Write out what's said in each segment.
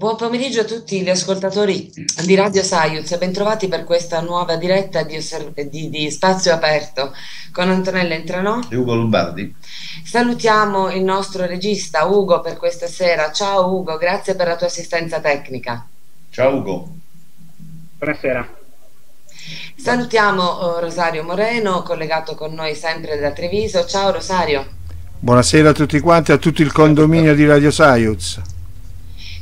Buon pomeriggio a tutti gli ascoltatori di Radio Saiuz e bentrovati per questa nuova diretta di, osserv- di, di Spazio Aperto con Antonella Entranò e Ugo Lombardi. Salutiamo il nostro regista Ugo per questa sera. Ciao Ugo, grazie per la tua assistenza tecnica. Ciao Ugo. Buonasera. Salutiamo oh, Rosario Moreno, collegato con noi sempre da Treviso. Ciao Rosario. Buonasera a tutti quanti, a tutto il condominio di Radio Saiuz.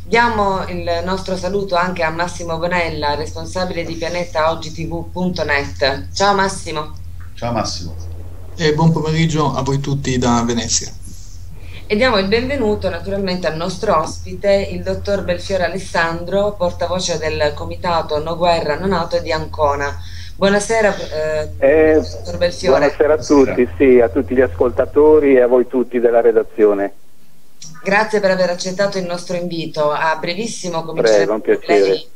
Diamo il nostro saluto anche a Massimo Bonella, responsabile di pianettaoggitv.net. Ciao Massimo. Ciao Massimo. E buon pomeriggio a voi tutti da Venezia. E diamo il benvenuto naturalmente al nostro ospite, il dottor Belfiore Alessandro, portavoce del comitato No Guerra No Nato di Ancona. Buonasera, eh, eh, dottor Belfiore. Buonasera a tutti, sì, a tutti gli ascoltatori e a voi tutti della redazione. Grazie per aver accettato il nostro invito. A brevissimo cominceremo, Prego, con, lei,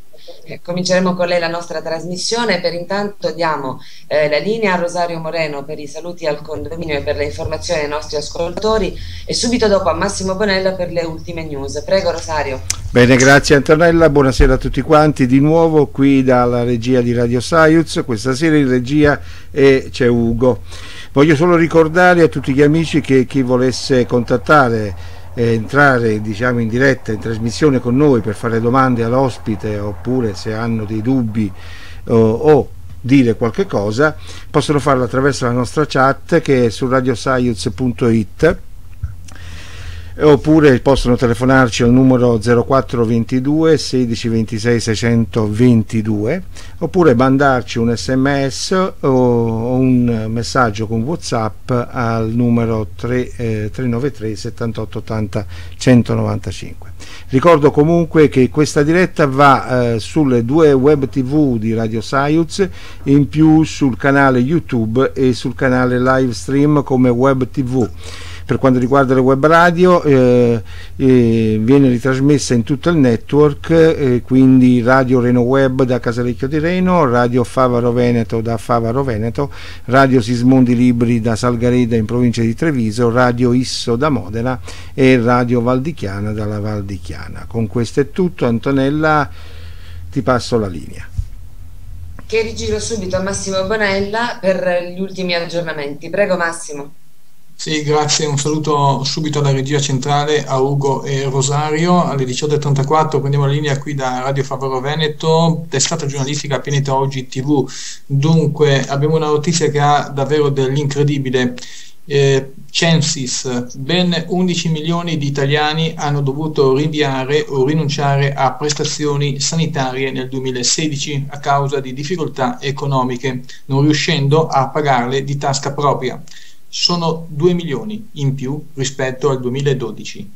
eh, cominceremo con lei la nostra trasmissione. Per intanto diamo eh, la linea a Rosario Moreno per i saluti al condominio e per le informazioni ai nostri ascoltatori e subito dopo a Massimo Bonella per le ultime news. Prego Rosario. Bene, grazie Antonella, buonasera a tutti quanti. Di nuovo qui dalla regia di Radio Saiuz, questa sera in regia e c'è Ugo. Voglio solo ricordare a tutti gli amici che chi volesse contattare eh, entrare diciamo, in diretta in trasmissione con noi per fare domande all'ospite oppure se hanno dei dubbi o, o dire qualche cosa possono farlo attraverso la nostra chat che è su radioscience.it oppure possono telefonarci al numero 0422 16 26 622 oppure mandarci un sms o un messaggio con whatsapp al numero 3, eh, 393 78 80 195 ricordo comunque che questa diretta va eh, sulle due web tv di Radio Science in più sul canale youtube e sul canale live stream come web tv per quanto riguarda le web radio eh, eh, viene ritrasmessa in tutto il network, eh, quindi Radio Reno Web da Casalecchio di Reno, Radio Favaro Veneto da Favaro Veneto, Radio Sismondi Libri da Salgareda in provincia di Treviso, Radio Isso da Modena e Radio Valdichiana dalla Valdichiana. Con questo è tutto, Antonella ti passo la linea che rigiro subito a Massimo Bonella per gli ultimi aggiornamenti. Prego Massimo. Sì, grazie, un saluto subito alla regia centrale a Ugo e Rosario. Alle 18.34 prendiamo la linea qui da Radio Favaro Veneto, testata giornalistica Pianeta Oggi TV. Dunque, abbiamo una notizia che ha davvero dell'incredibile. Eh, Censis, ben 11 milioni di italiani hanno dovuto rinviare o rinunciare a prestazioni sanitarie nel 2016 a causa di difficoltà economiche, non riuscendo a pagarle di tasca propria sono 2 milioni in più rispetto al 2012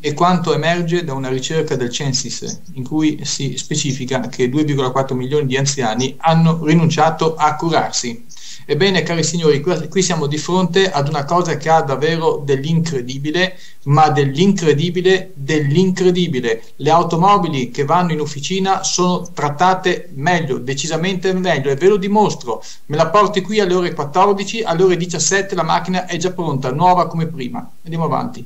e quanto emerge da una ricerca del Censis in cui si specifica che 2,4 milioni di anziani hanno rinunciato a curarsi. Ebbene, cari signori, qui siamo di fronte ad una cosa che ha davvero dell'incredibile, ma dell'incredibile dell'incredibile. Le automobili che vanno in officina sono trattate meglio, decisamente meglio, e ve lo dimostro. Me la porti qui alle ore 14, alle ore 17 la macchina è già pronta, nuova come prima. Andiamo avanti.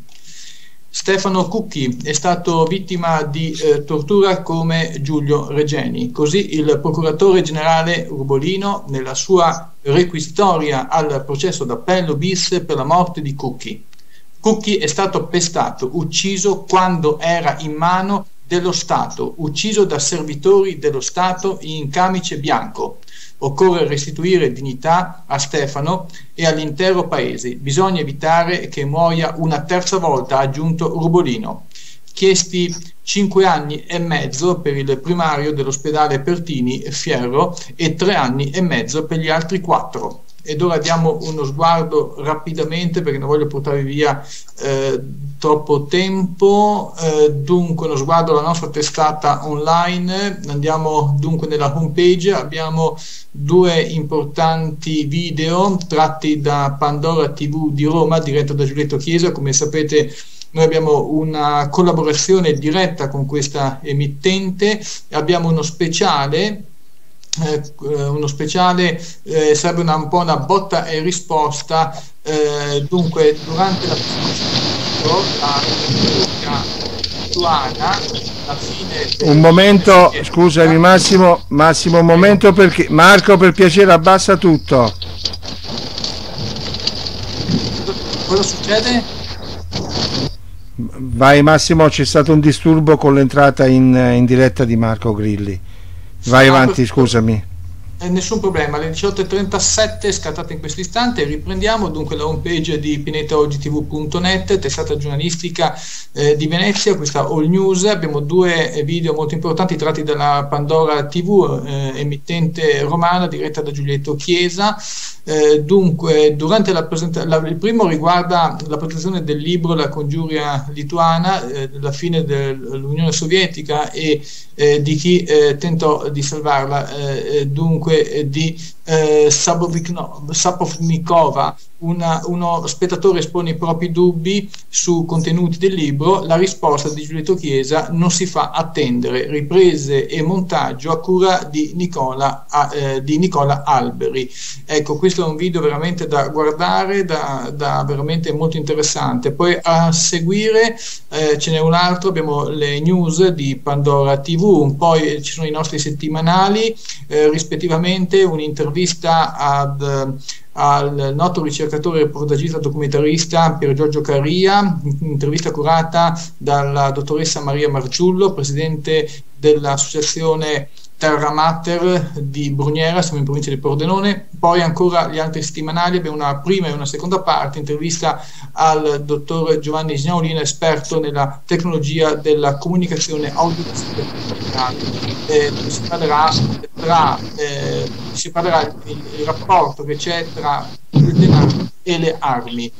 Stefano Cucchi è stato vittima di eh, tortura come Giulio Regeni. Così il procuratore generale Urbolino, nella sua requisitoria al processo d'appello bis per la morte di Cucchi. Cucchi è stato pestato, ucciso quando era in mano dello Stato, ucciso da servitori dello Stato in camice bianco. Occorre restituire dignità a Stefano e all'intero paese. Bisogna evitare che muoia una terza volta, ha aggiunto Rubolino. Chiesti cinque anni e mezzo per il primario dell'ospedale Pertini Fierro e tre anni e mezzo per gli altri quattro ed ora diamo uno sguardo rapidamente perché non voglio portare via eh, troppo tempo. Eh, dunque uno sguardo alla nostra testata online. Andiamo dunque nella home page abbiamo due importanti video tratti da Pandora TV di Roma diretto da Giulietto Chiesa. Come sapete noi abbiamo una collaborazione diretta con questa emittente. Abbiamo uno speciale uno speciale eh, sarebbe una, un po' una botta e risposta eh, dunque durante la la Luana alla fine... Un momento, scusami Massimo, Massimo, un momento perché... Marco, per piacere, abbassa tutto. Cosa succede? Vai Massimo, c'è stato un disturbo con l'entrata in, in diretta di Marco Grilli. Vai avanti, scusami. Eh, nessun problema, alle 18.37 scattate in questo istante, riprendiamo dunque la homepage di pinetaogtv.net, testata giornalistica eh, di Venezia, questa All News, abbiamo due eh, video molto importanti tratti dalla Pandora TV, eh, emittente romana diretta da Giulietto Chiesa, eh, dunque durante la presentazione, il primo riguarda la presentazione del libro La congiuria lituana, eh, la fine dell'Unione Sovietica e di chi tentò di salvarla, dunque dunque eh, di eh, Sapovnikova, una, uno spettatore espone i propri dubbi su contenuti del libro, la risposta di Giulietto Chiesa non si fa attendere, riprese e montaggio a cura di Nicola, eh, di Nicola Alberi. Ecco, questo è un video veramente da guardare, da, da veramente molto interessante. Poi a seguire eh, ce n'è un altro, abbiamo le news di Pandora TV, poi ci sono i nostri settimanali, eh, rispettivamente un'intervista un'intervista ad, al noto ricercatore reportagista documentarista Pier Giorgio Carria, un'intervista curata dalla dottoressa Maria Marciullo, presidente dell'associazione Terra Mater di Brugnera, siamo in provincia di Pordenone, poi ancora gli altri settimanali, abbiamo una prima e una seconda parte, intervista al dottor Giovanni Snaolino, esperto nella tecnologia della comunicazione audiovisiva. Eh, si parlerà, tra, eh, si parlerà il, il rapporto che c'è tra il denaro e le armi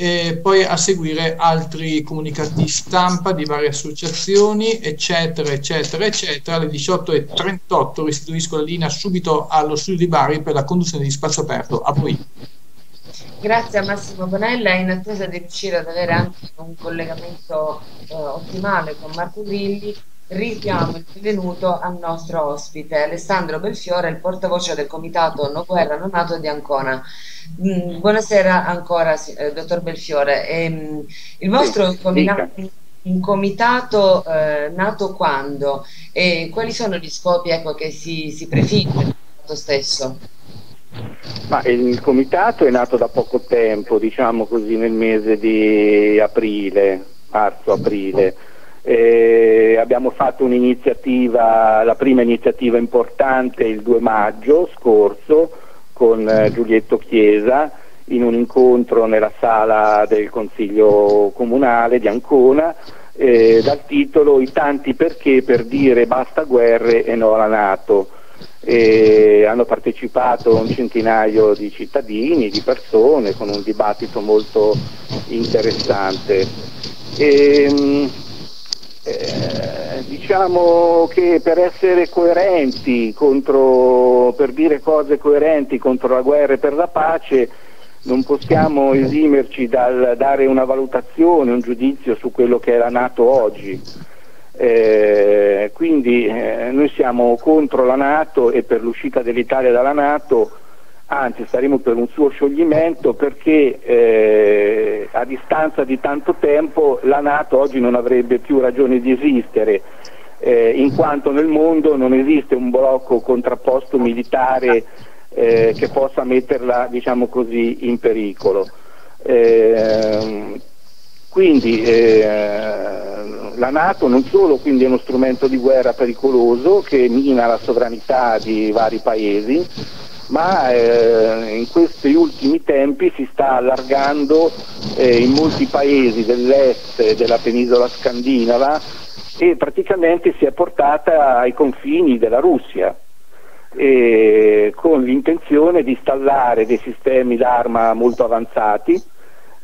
e poi a seguire altri comunicati stampa di varie associazioni, eccetera, eccetera, eccetera. Alle 18.38 restituisco la linea subito allo studio di Bari per la conduzione di Spazio Aperto. A voi. Grazie a Massimo Bonella, in attesa di riuscire ad avere anche un collegamento eh, ottimale con Marco Grilli, richiamo il benvenuto al nostro ospite Alessandro Belfiore, il portavoce del comitato No Guerra Non Nato di Ancona. Mm, buonasera ancora, eh, dottor Belfiore. E, mm, il vostro comitato, un comitato eh, nato quando e quali sono gli scopi ecco, che si, si prefigge stesso? Ma il comitato è nato da poco tempo, diciamo così nel mese di aprile, marzo-aprile. Eh, abbiamo fatto un'iniziativa, la prima iniziativa importante il 2 maggio scorso, con eh, Giulietto Chiesa in un incontro nella sala del Consiglio Comunale di Ancona eh, dal titolo I tanti perché per dire basta guerre e no alla Nato. Hanno partecipato un centinaio di cittadini, di persone, con un dibattito molto interessante. E, mh, eh, diciamo che per essere coerenti contro, per dire cose coerenti contro la guerra e per la pace non possiamo esimerci dal dare una valutazione, un giudizio su quello che è la Nato oggi. Eh, quindi eh, noi siamo contro la Nato e per l'uscita dell'Italia dalla Nato anzi saremo per un suo scioglimento perché eh, a distanza di tanto tempo la Nato oggi non avrebbe più ragione di esistere, eh, in quanto nel mondo non esiste un blocco contrapposto militare eh, che possa metterla diciamo così, in pericolo. Eh, quindi eh, la Nato non solo quindi, è uno strumento di guerra pericoloso che mina la sovranità di vari paesi, ma eh, in questi ultimi tempi si sta allargando eh, in molti paesi dell'est della penisola scandinava e praticamente si è portata ai confini della Russia con l'intenzione di installare dei sistemi d'arma molto avanzati,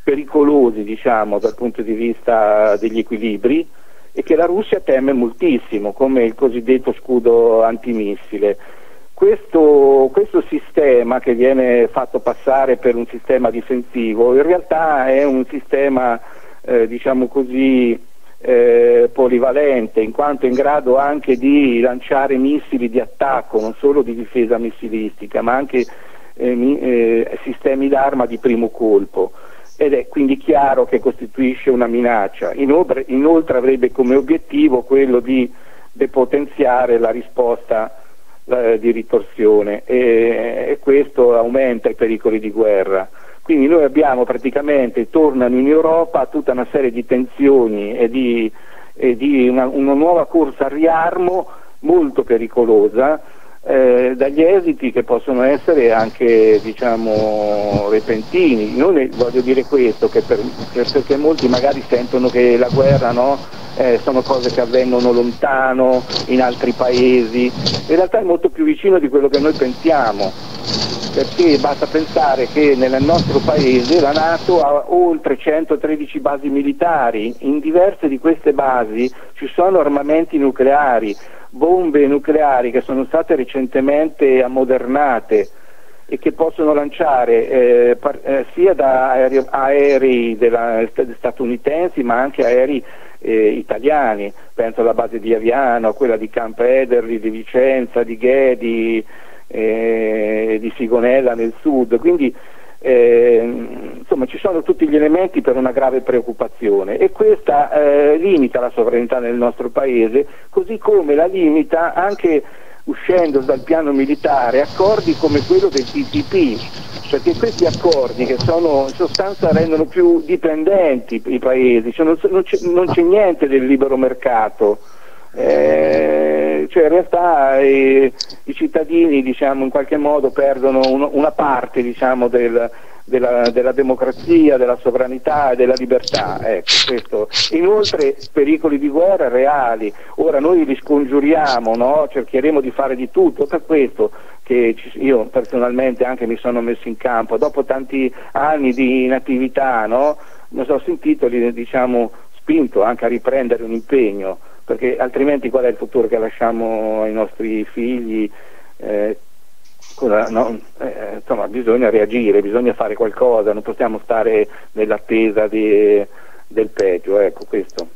pericolosi diciamo dal punto di vista degli equilibri e che la Russia teme moltissimo come il cosiddetto scudo antimissile questo, questo, sistema che viene fatto passare per un sistema difensivo in realtà è un sistema eh, diciamo così eh, polivalente in quanto è in grado anche di lanciare missili di attacco, non solo di difesa missilistica, ma anche eh, eh, sistemi d'arma di primo colpo. ed è quindi chiaro che costituisce una minaccia. Inoltre, inoltre avrebbe come obiettivo quello di depotenziare la risposta eh, di ritorsione e, e questo aumenta i pericoli di guerra. Quindi noi abbiamo praticamente, tornano in Europa tutta una serie di tensioni e di, e di una, una, nuova corsa al riarmo molto pericolosa eh, dagli esiti che possono essere anche diciamo, repentini. Non voglio dire questo per, perché molti magari sentono che la guerra no, eh, sono cose che avvengono lontano, in altri paesi, in realtà è molto più vicino di quello che noi pensiamo perché basta pensare che nel nostro paese la Nato ha oltre 113 basi militari, in diverse di queste basi ci sono armamenti nucleari, bombe nucleari che sono state recentemente ammodernate e che possono lanciare eh, par- eh, sia da aerei, aerei della, statunitensi ma anche aerei eh, italiani, penso alla base di Aviano, a quella di Camp Ederli, di Vicenza, di Ghedi, eh, di Sigonella nel sud. Quindi eh, insomma ci sono tutti gli elementi per una grave preoccupazione e questa eh, limita la sovranità nel nostro paese, così come la limita anche uscendo dal piano militare accordi come quello del TTP, perché questi accordi che sono in sostanza rendono più dipendenti i paesi, cioè non, c'è, niente del libero mercato. Eh, cioè in realtà eh, i cittadini diciamo, in qualche modo perdono un, una parte diciamo, del, della, della, democrazia, della sovranità e della libertà. Ecco, Inoltre pericoli di guerra reali, ora noi li scongiuriamo, no? cercheremo di fare di tutto per questo che io personalmente anche mi sono messo in campo, dopo tanti anni di inattività no? mi sono sentito diciamo, spinto anche a riprendere un impegno, perché altrimenti qual è il futuro che lasciamo ai nostri figli? Eh, Cosa, no, eh, insomma, bisogna reagire, bisogna fare qualcosa, non possiamo stare nell'attesa del peggio, ecco questo.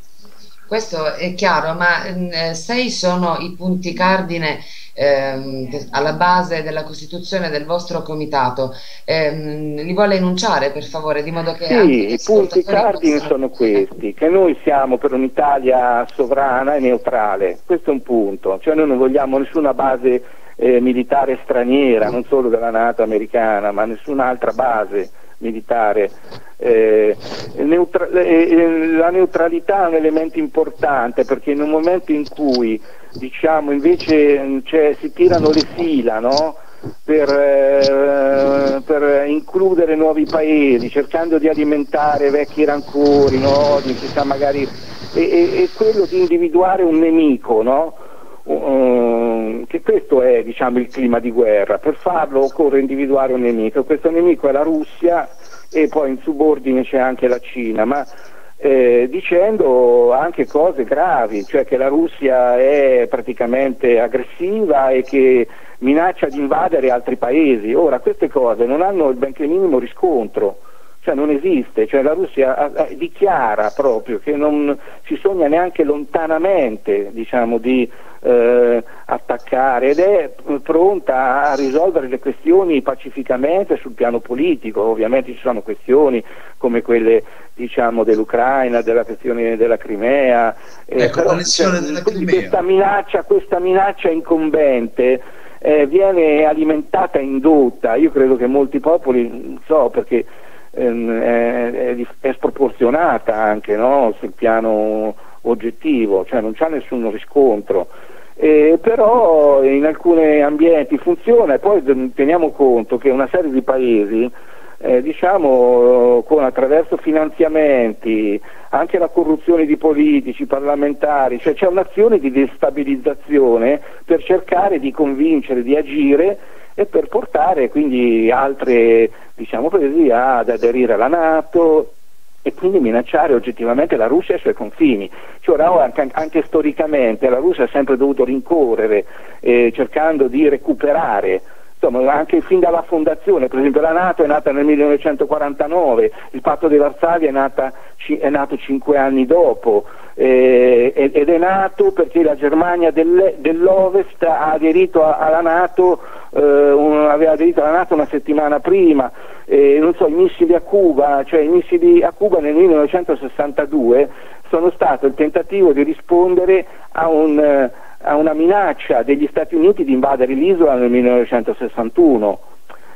Questo è chiaro, ma mh, eh, sei sono i punti cardine ehm, alla base della costituzione del vostro comitato. Ehm, li vuole enunciare per favore, di modo che... Sì, i punti cardine possano... sono questi, che noi siamo per un'Italia sovrana e neutrale, questo è un punto, cioè noi non vogliamo nessuna base eh, militare straniera, non solo della Nato americana, ma nessun'altra base militare. Eh, neutra- eh, eh, la neutralità è un elemento importante perché in un momento in cui diciamo, invece cioè, si tirano le fila no? per, eh, per, includere nuovi paesi, cercando di alimentare vecchi rancori, no? di, magari, e, e, e, quello di individuare un nemico. No? Um, che questo è diciamo, il clima di guerra. Per farlo occorre individuare un nemico. Questo nemico è la Russia e poi in subordine c'è anche la Cina, ma eh, dicendo anche cose gravi, cioè che la Russia è praticamente aggressiva e che minaccia di invadere altri paesi. Ora, queste cose non hanno il benché minimo riscontro cioè non esiste, cioè la Russia dichiara proprio che non si sogna neanche lontanamente diciamo, di eh, attaccare ed è pronta a risolvere le questioni pacificamente sul piano politico, ovviamente ci sono questioni come quelle diciamo, dell'Ucraina, della questione della Crimea, eh, ecco, però, cioè, della Crimea. Questa, minaccia, questa minaccia incombente eh, viene alimentata indotta, io credo che molti popoli, non so perché Ehm, è, è, sproporzionata anche no? sul piano oggettivo, cioè non c'è nessun riscontro. Eh, però in alcuni ambienti funziona e poi teniamo conto che una serie di paesi eh, diciamo con, attraverso finanziamenti, anche la corruzione di politici, parlamentari, cioè c'è un'azione di destabilizzazione per cercare di convincere, di agire e per portare quindi altre diciamo paesi ad aderire alla Nato e quindi minacciare oggettivamente la Russia e i suoi confini. Cioè, anche, anche, storicamente la Russia ha sempre dovuto rincorrere eh, cercando di recuperare insomma, anche fin dalla fondazione, per esempio la Nato è nata nel 1949, il patto di Varsavia è, nata, è nato cinque anni dopo eh, ed è nato perché la Germania dell'Ovest ha aderito alla Nato, eh, un, aveva aderito alla Nato una settimana prima eh, non so, i missili a Cuba, cioè i missili a Cuba nel 1962 sono stato il tentativo di rispondere a, un, eh, a una minaccia degli Stati Uniti di invadere l'isola nel 1961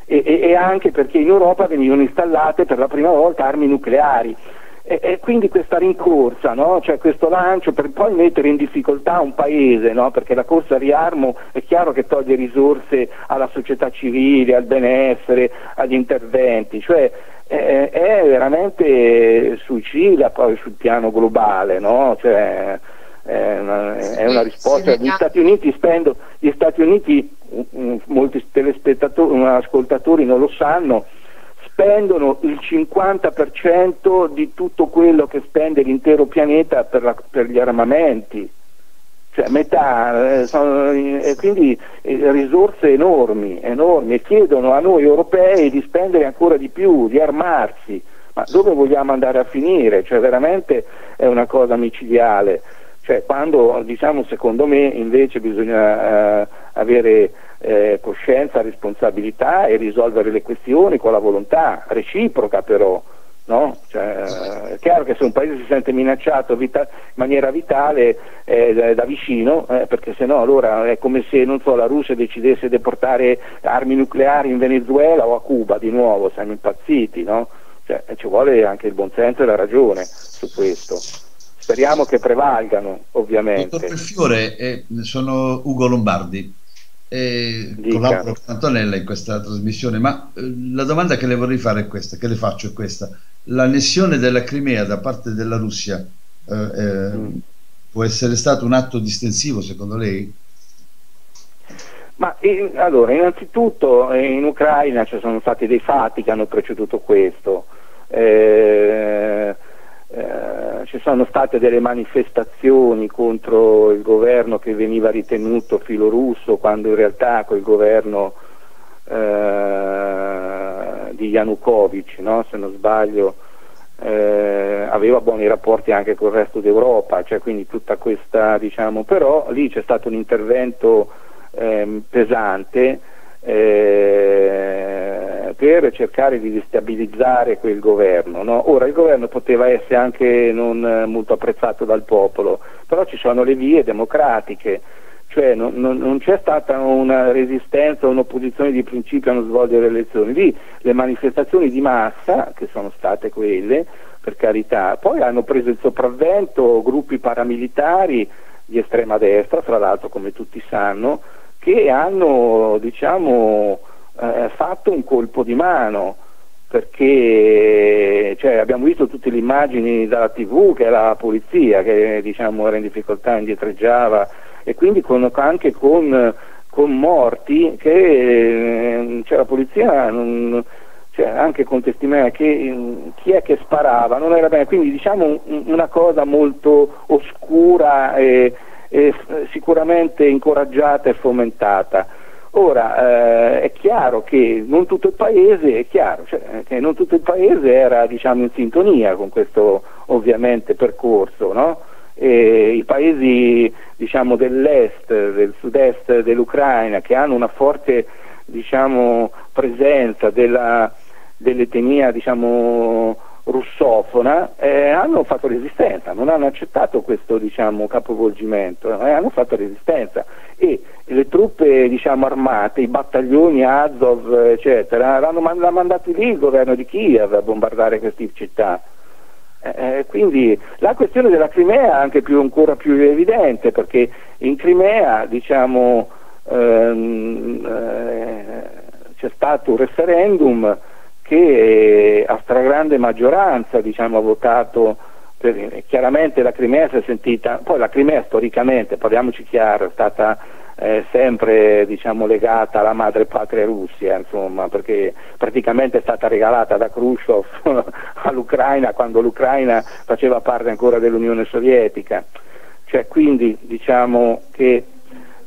e, e, e anche perché in Europa venivano installate per la prima volta armi nucleari. E, e, quindi questa rincorsa, no? cioè questo lancio per poi mettere in difficoltà un paese, no? perché la corsa a riarmo è chiaro che toglie risorse alla società civile, al benessere, agli interventi, cioè è, è veramente suicida poi sul piano globale, no? cioè, è, una, è una risposta. Gli Stati Uniti spendono, gli Stati Uniti, molti telespettatori, ascoltatori non lo sanno, spendono il 50% di tutto quello che spende l'intero pianeta per, la, per gli armamenti, cioè metà, eh, sono, eh, quindi eh, risorse enormi, enormi, e chiedono a noi europei di spendere ancora di più, di armarsi, ma dove vogliamo andare a finire? Cioè veramente è una cosa micidiale. Cioè, quando diciamo secondo me invece bisogna eh, avere eh, coscienza, responsabilità e risolvere le questioni con la volontà reciproca però. No? Cioè, è chiaro che se un paese si sente minacciato in maniera vitale eh, da vicino, eh, perché se no allora è come se so, la Russia decidesse di portare armi nucleari in Venezuela o a Cuba di nuovo, siamo impazziti, no? cioè, ci vuole anche il buonsenso e la ragione su questo. Speriamo che prevalgano, ovviamente. Dottor Pelfiore, eh, sono Ugo Lombardi, eh, collaboro con Antonella in questa trasmissione, ma eh, la domanda che le vorrei fare è questa, che le faccio è questa. L'annessione della Crimea da parte della Russia eh, eh, mm. può essere stato un atto distensivo secondo lei? Ma in, allora, innanzitutto in Ucraina ci sono stati dei fatti che hanno preceduto questo. Eh, eh, ci sono state delle manifestazioni contro il governo che veniva ritenuto filorusso quando in realtà quel governo eh, di Yanukovych, no? se non sbaglio, eh, aveva buoni rapporti anche con il resto d'Europa, cioè quindi tutta questa diciamo, però lì c'è stato un intervento ehm, pesante eh, per cercare di destabilizzare quel governo. No? Ora il governo poteva essere anche non molto apprezzato dal popolo, però ci sono le vie democratiche, cioè non, non, non c'è stata una resistenza un'opposizione di principio a non svolgere le elezioni. Lì le manifestazioni di massa, che sono state quelle, per carità, poi hanno preso il sopravvento gruppi paramilitari di estrema destra, fra l'altro come tutti sanno, che hanno diciamo, eh, fatto un colpo di mano perché cioè, abbiamo visto tutte le immagini dalla tv che era la polizia che diciamo, era in difficoltà, indietreggiava e quindi con, anche con, con, morti che eh, cioè, la polizia non, cioè, anche con testimoni che chi è che sparava non era bene quindi diciamo una cosa molto oscura e, eh, sicuramente incoraggiata e fomentata. Ora eh, è chiaro che non tutto il paese, chiaro, cioè, che non tutto il paese era diciamo, in sintonia con questo ovviamente percorso, no? I paesi diciamo, dell'est, del sud-est dell'Ucraina che hanno una forte diciamo, presenza dell'etnia diciamo, russofona eh, hanno fatto resistenza, non hanno accettato questo diciamo, capovolgimento, eh, hanno fatto resistenza e le truppe diciamo, armate, i battaglioni Azov eccetera, l'hanno mandati lì il governo di Kiev a bombardare queste città. Eh, eh, quindi la questione della Crimea è anche più, ancora più evidente perché in Crimea diciamo, ehm, eh, c'è stato un referendum che a stragrande maggioranza diciamo, ha votato per, chiaramente la Crimea si è sentita, poi la Crimea storicamente, parliamoci chiaro, è stata eh, sempre diciamo, legata alla madre patria Russia, insomma, perché praticamente è stata regalata da Khrushchev all'Ucraina quando l'Ucraina faceva parte ancora dell'Unione Sovietica. Cioè, quindi diciamo che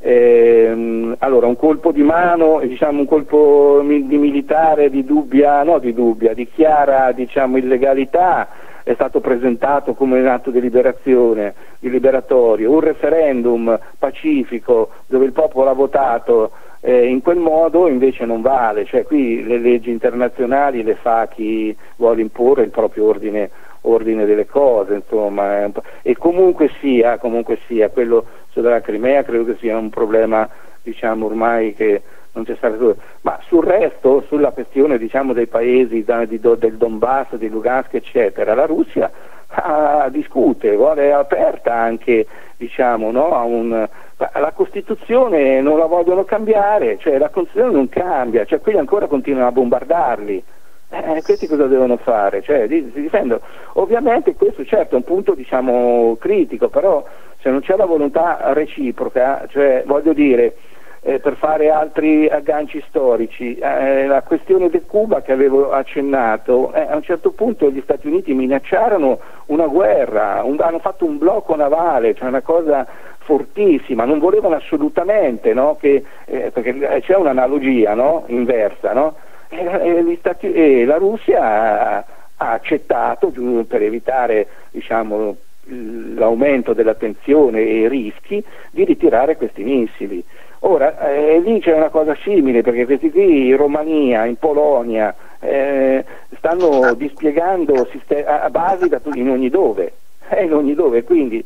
Ehm, allora, un colpo di mano, diciamo, un colpo di militare di dubbia, no di dubbia, di chiara diciamo, illegalità è stato presentato come un atto di liberazione, di liberatorio, un referendum pacifico dove il popolo ha votato eh, in quel modo invece non vale, cioè qui le leggi internazionali le fa chi vuole imporre il proprio ordine, ordine delle cose, insomma, e comunque sia, comunque sia, quello della Crimea credo che sia un problema diciamo ormai che non c'è stato ma sul resto, sulla questione diciamo, dei paesi da, di, del Donbass, di Lugansk eccetera, la Russia ah, discute, vuole aperta anche diciamo, no, un, la Costituzione non la vogliono cambiare, cioè la Costituzione non cambia, cioè quelli ancora continuano a bombardarli. Eh, questi cosa devono fare? Cioè, si difendono. Ovviamente questo certo è un punto diciamo, critico, però se non c'è la volontà reciproca, cioè voglio dire, eh, per fare altri agganci storici, eh, la questione del Cuba che avevo accennato, eh, a un certo punto gli Stati Uniti minacciarono una guerra, un, hanno fatto un blocco navale, cioè una cosa fortissima, non volevano assolutamente, no, che, eh, perché c'è un'analogia no, inversa, no? E, Stati, e, la Russia ha, ha accettato per evitare diciamo, l'aumento della tensione e i rischi di ritirare questi missili. Ora, eh, lì c'è una cosa simile, perché questi qui in Romania, in Polonia, eh, stanno dispiegando a basi in ogni dove, eh, in ogni dove, quindi...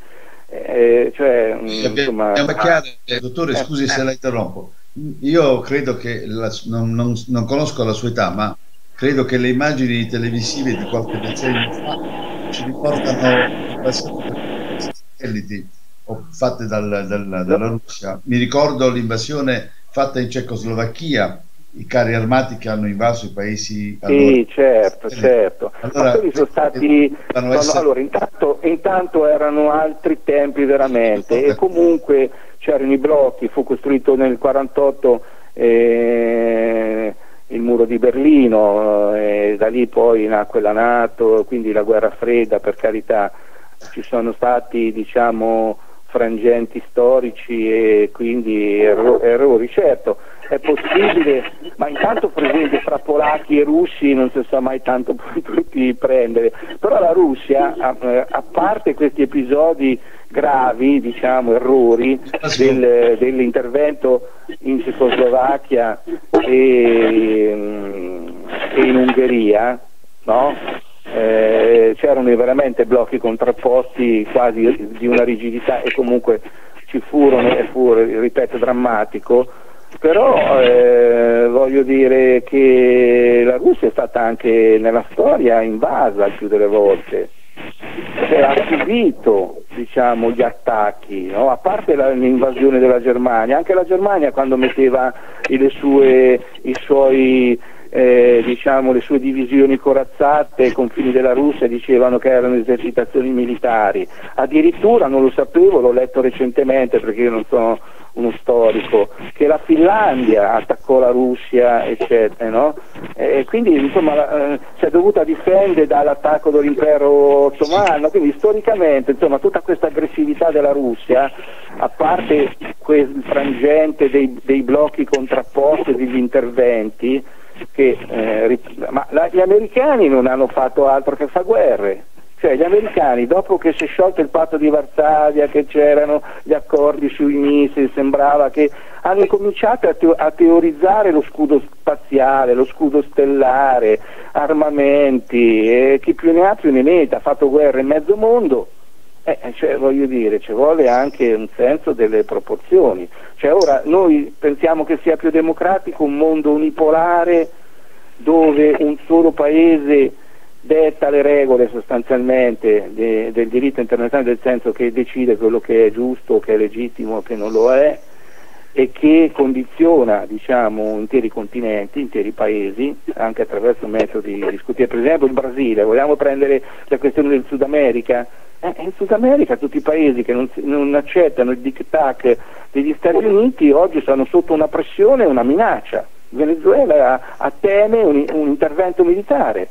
Eh, cioè, insomma, chiaro, dottore, scusi se la interrompo. Io credo che, la, non, non, non conosco la sua età, ma credo che le immagini televisive di qualche decennio fa ci riportano satelliti fatte dal, dal, dalla Russia. Mi ricordo l'invasione fatta in Cecoslovacchia, i carri armati che hanno invaso i paesi. Sì, allora. certo, certo. Allora, Ma sono stati. Sono, essere... Allora, intanto, intanto, erano altri tempi veramente, e comunque c'erano i blocchi, fu costruito nel 1948 eh, il muro di Berlino, eh, da lì poi nacque la Nato, quindi la guerra fredda, per carità. Ci sono stati, diciamo frangenti storici e quindi erro- errori. Certo, è possibile, ma intanto per esempio fra polacchi e russi non si sa mai tanto tutti prendere, però la Russia, a, a parte questi episodi gravi, diciamo errori del, dell'intervento in Cecoslovacchia e, e in Ungheria, no? eh, c'erano veramente blocchi contrapposti quasi di una rigidità e comunque ci furono e fu, ripeto, drammatico, però eh, voglio dire che la Russia è stata anche nella storia invasa il più delle volte, cioè, ha subito diciamo, gli attacchi, no? a parte l'invasione della Germania, anche la Germania quando metteva sue, i suoi eh, diciamo, le sue divisioni corazzate ai confini della Russia dicevano che erano esercitazioni militari, addirittura non lo sapevo, l'ho letto recentemente perché io non sono uno storico, che la Finlandia attaccò la Russia, eccetera, no? e quindi insomma, eh, si è dovuta difendere dall'attacco dell'impero ottomano, quindi storicamente insomma, tutta questa aggressività della Russia, a parte quel frangente dei, dei blocchi contrapposti degli interventi, che, eh, ma la, gli americani non hanno fatto altro che fare guerre. Cioè gli americani, dopo che si è sciolto il patto di Varsavia, che c'erano gli accordi sui missili, sembrava che hanno cominciato a, te- a teorizzare lo scudo spaziale, lo scudo stellare, armamenti, e chi più ne ha più ne metta, ha fatto guerra in mezzo mondo. Eh, cioè, voglio dire, ci vuole anche un senso delle proporzioni. Cioè, ora noi pensiamo che sia più democratico un mondo unipolare dove un solo paese detta le regole sostanzialmente de, del diritto internazionale, nel senso che decide quello che è giusto, che è legittimo, che non lo è, e che condiziona diciamo, interi continenti, interi paesi, anche attraverso metodi discutibili. Per esempio il Brasile, vogliamo prendere la questione del Sud America? Eh, in Sud America tutti i paesi che non, non accettano il diktat degli Stati Uniti oggi sono sotto una pressione e una minaccia. Venezuela teme un, un intervento militare.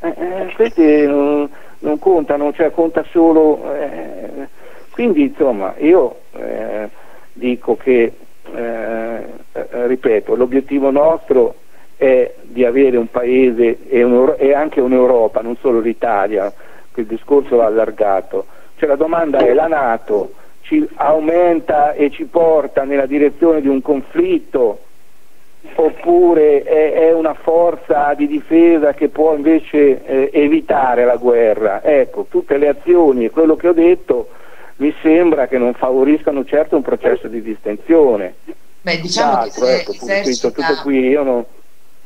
Eh, eh, questi non, non, contano, cioè conta solo. Eh, quindi insomma io eh, dico che, eh, ripeto, l'obiettivo nostro è di avere un paese e, un, e anche un'Europa, non solo l'Italia, il discorso va allargato. Cioè la domanda è la Nato ci aumenta e ci porta nella direzione di un conflitto oppure è, è, una forza di difesa che può invece eh, evitare la guerra. Ecco, tutte le azioni e quello che ho detto mi sembra che non favoriscano certo un processo di distensione. Beh, diciamo D'altro, che ecco, esercita... tutto qui, io non...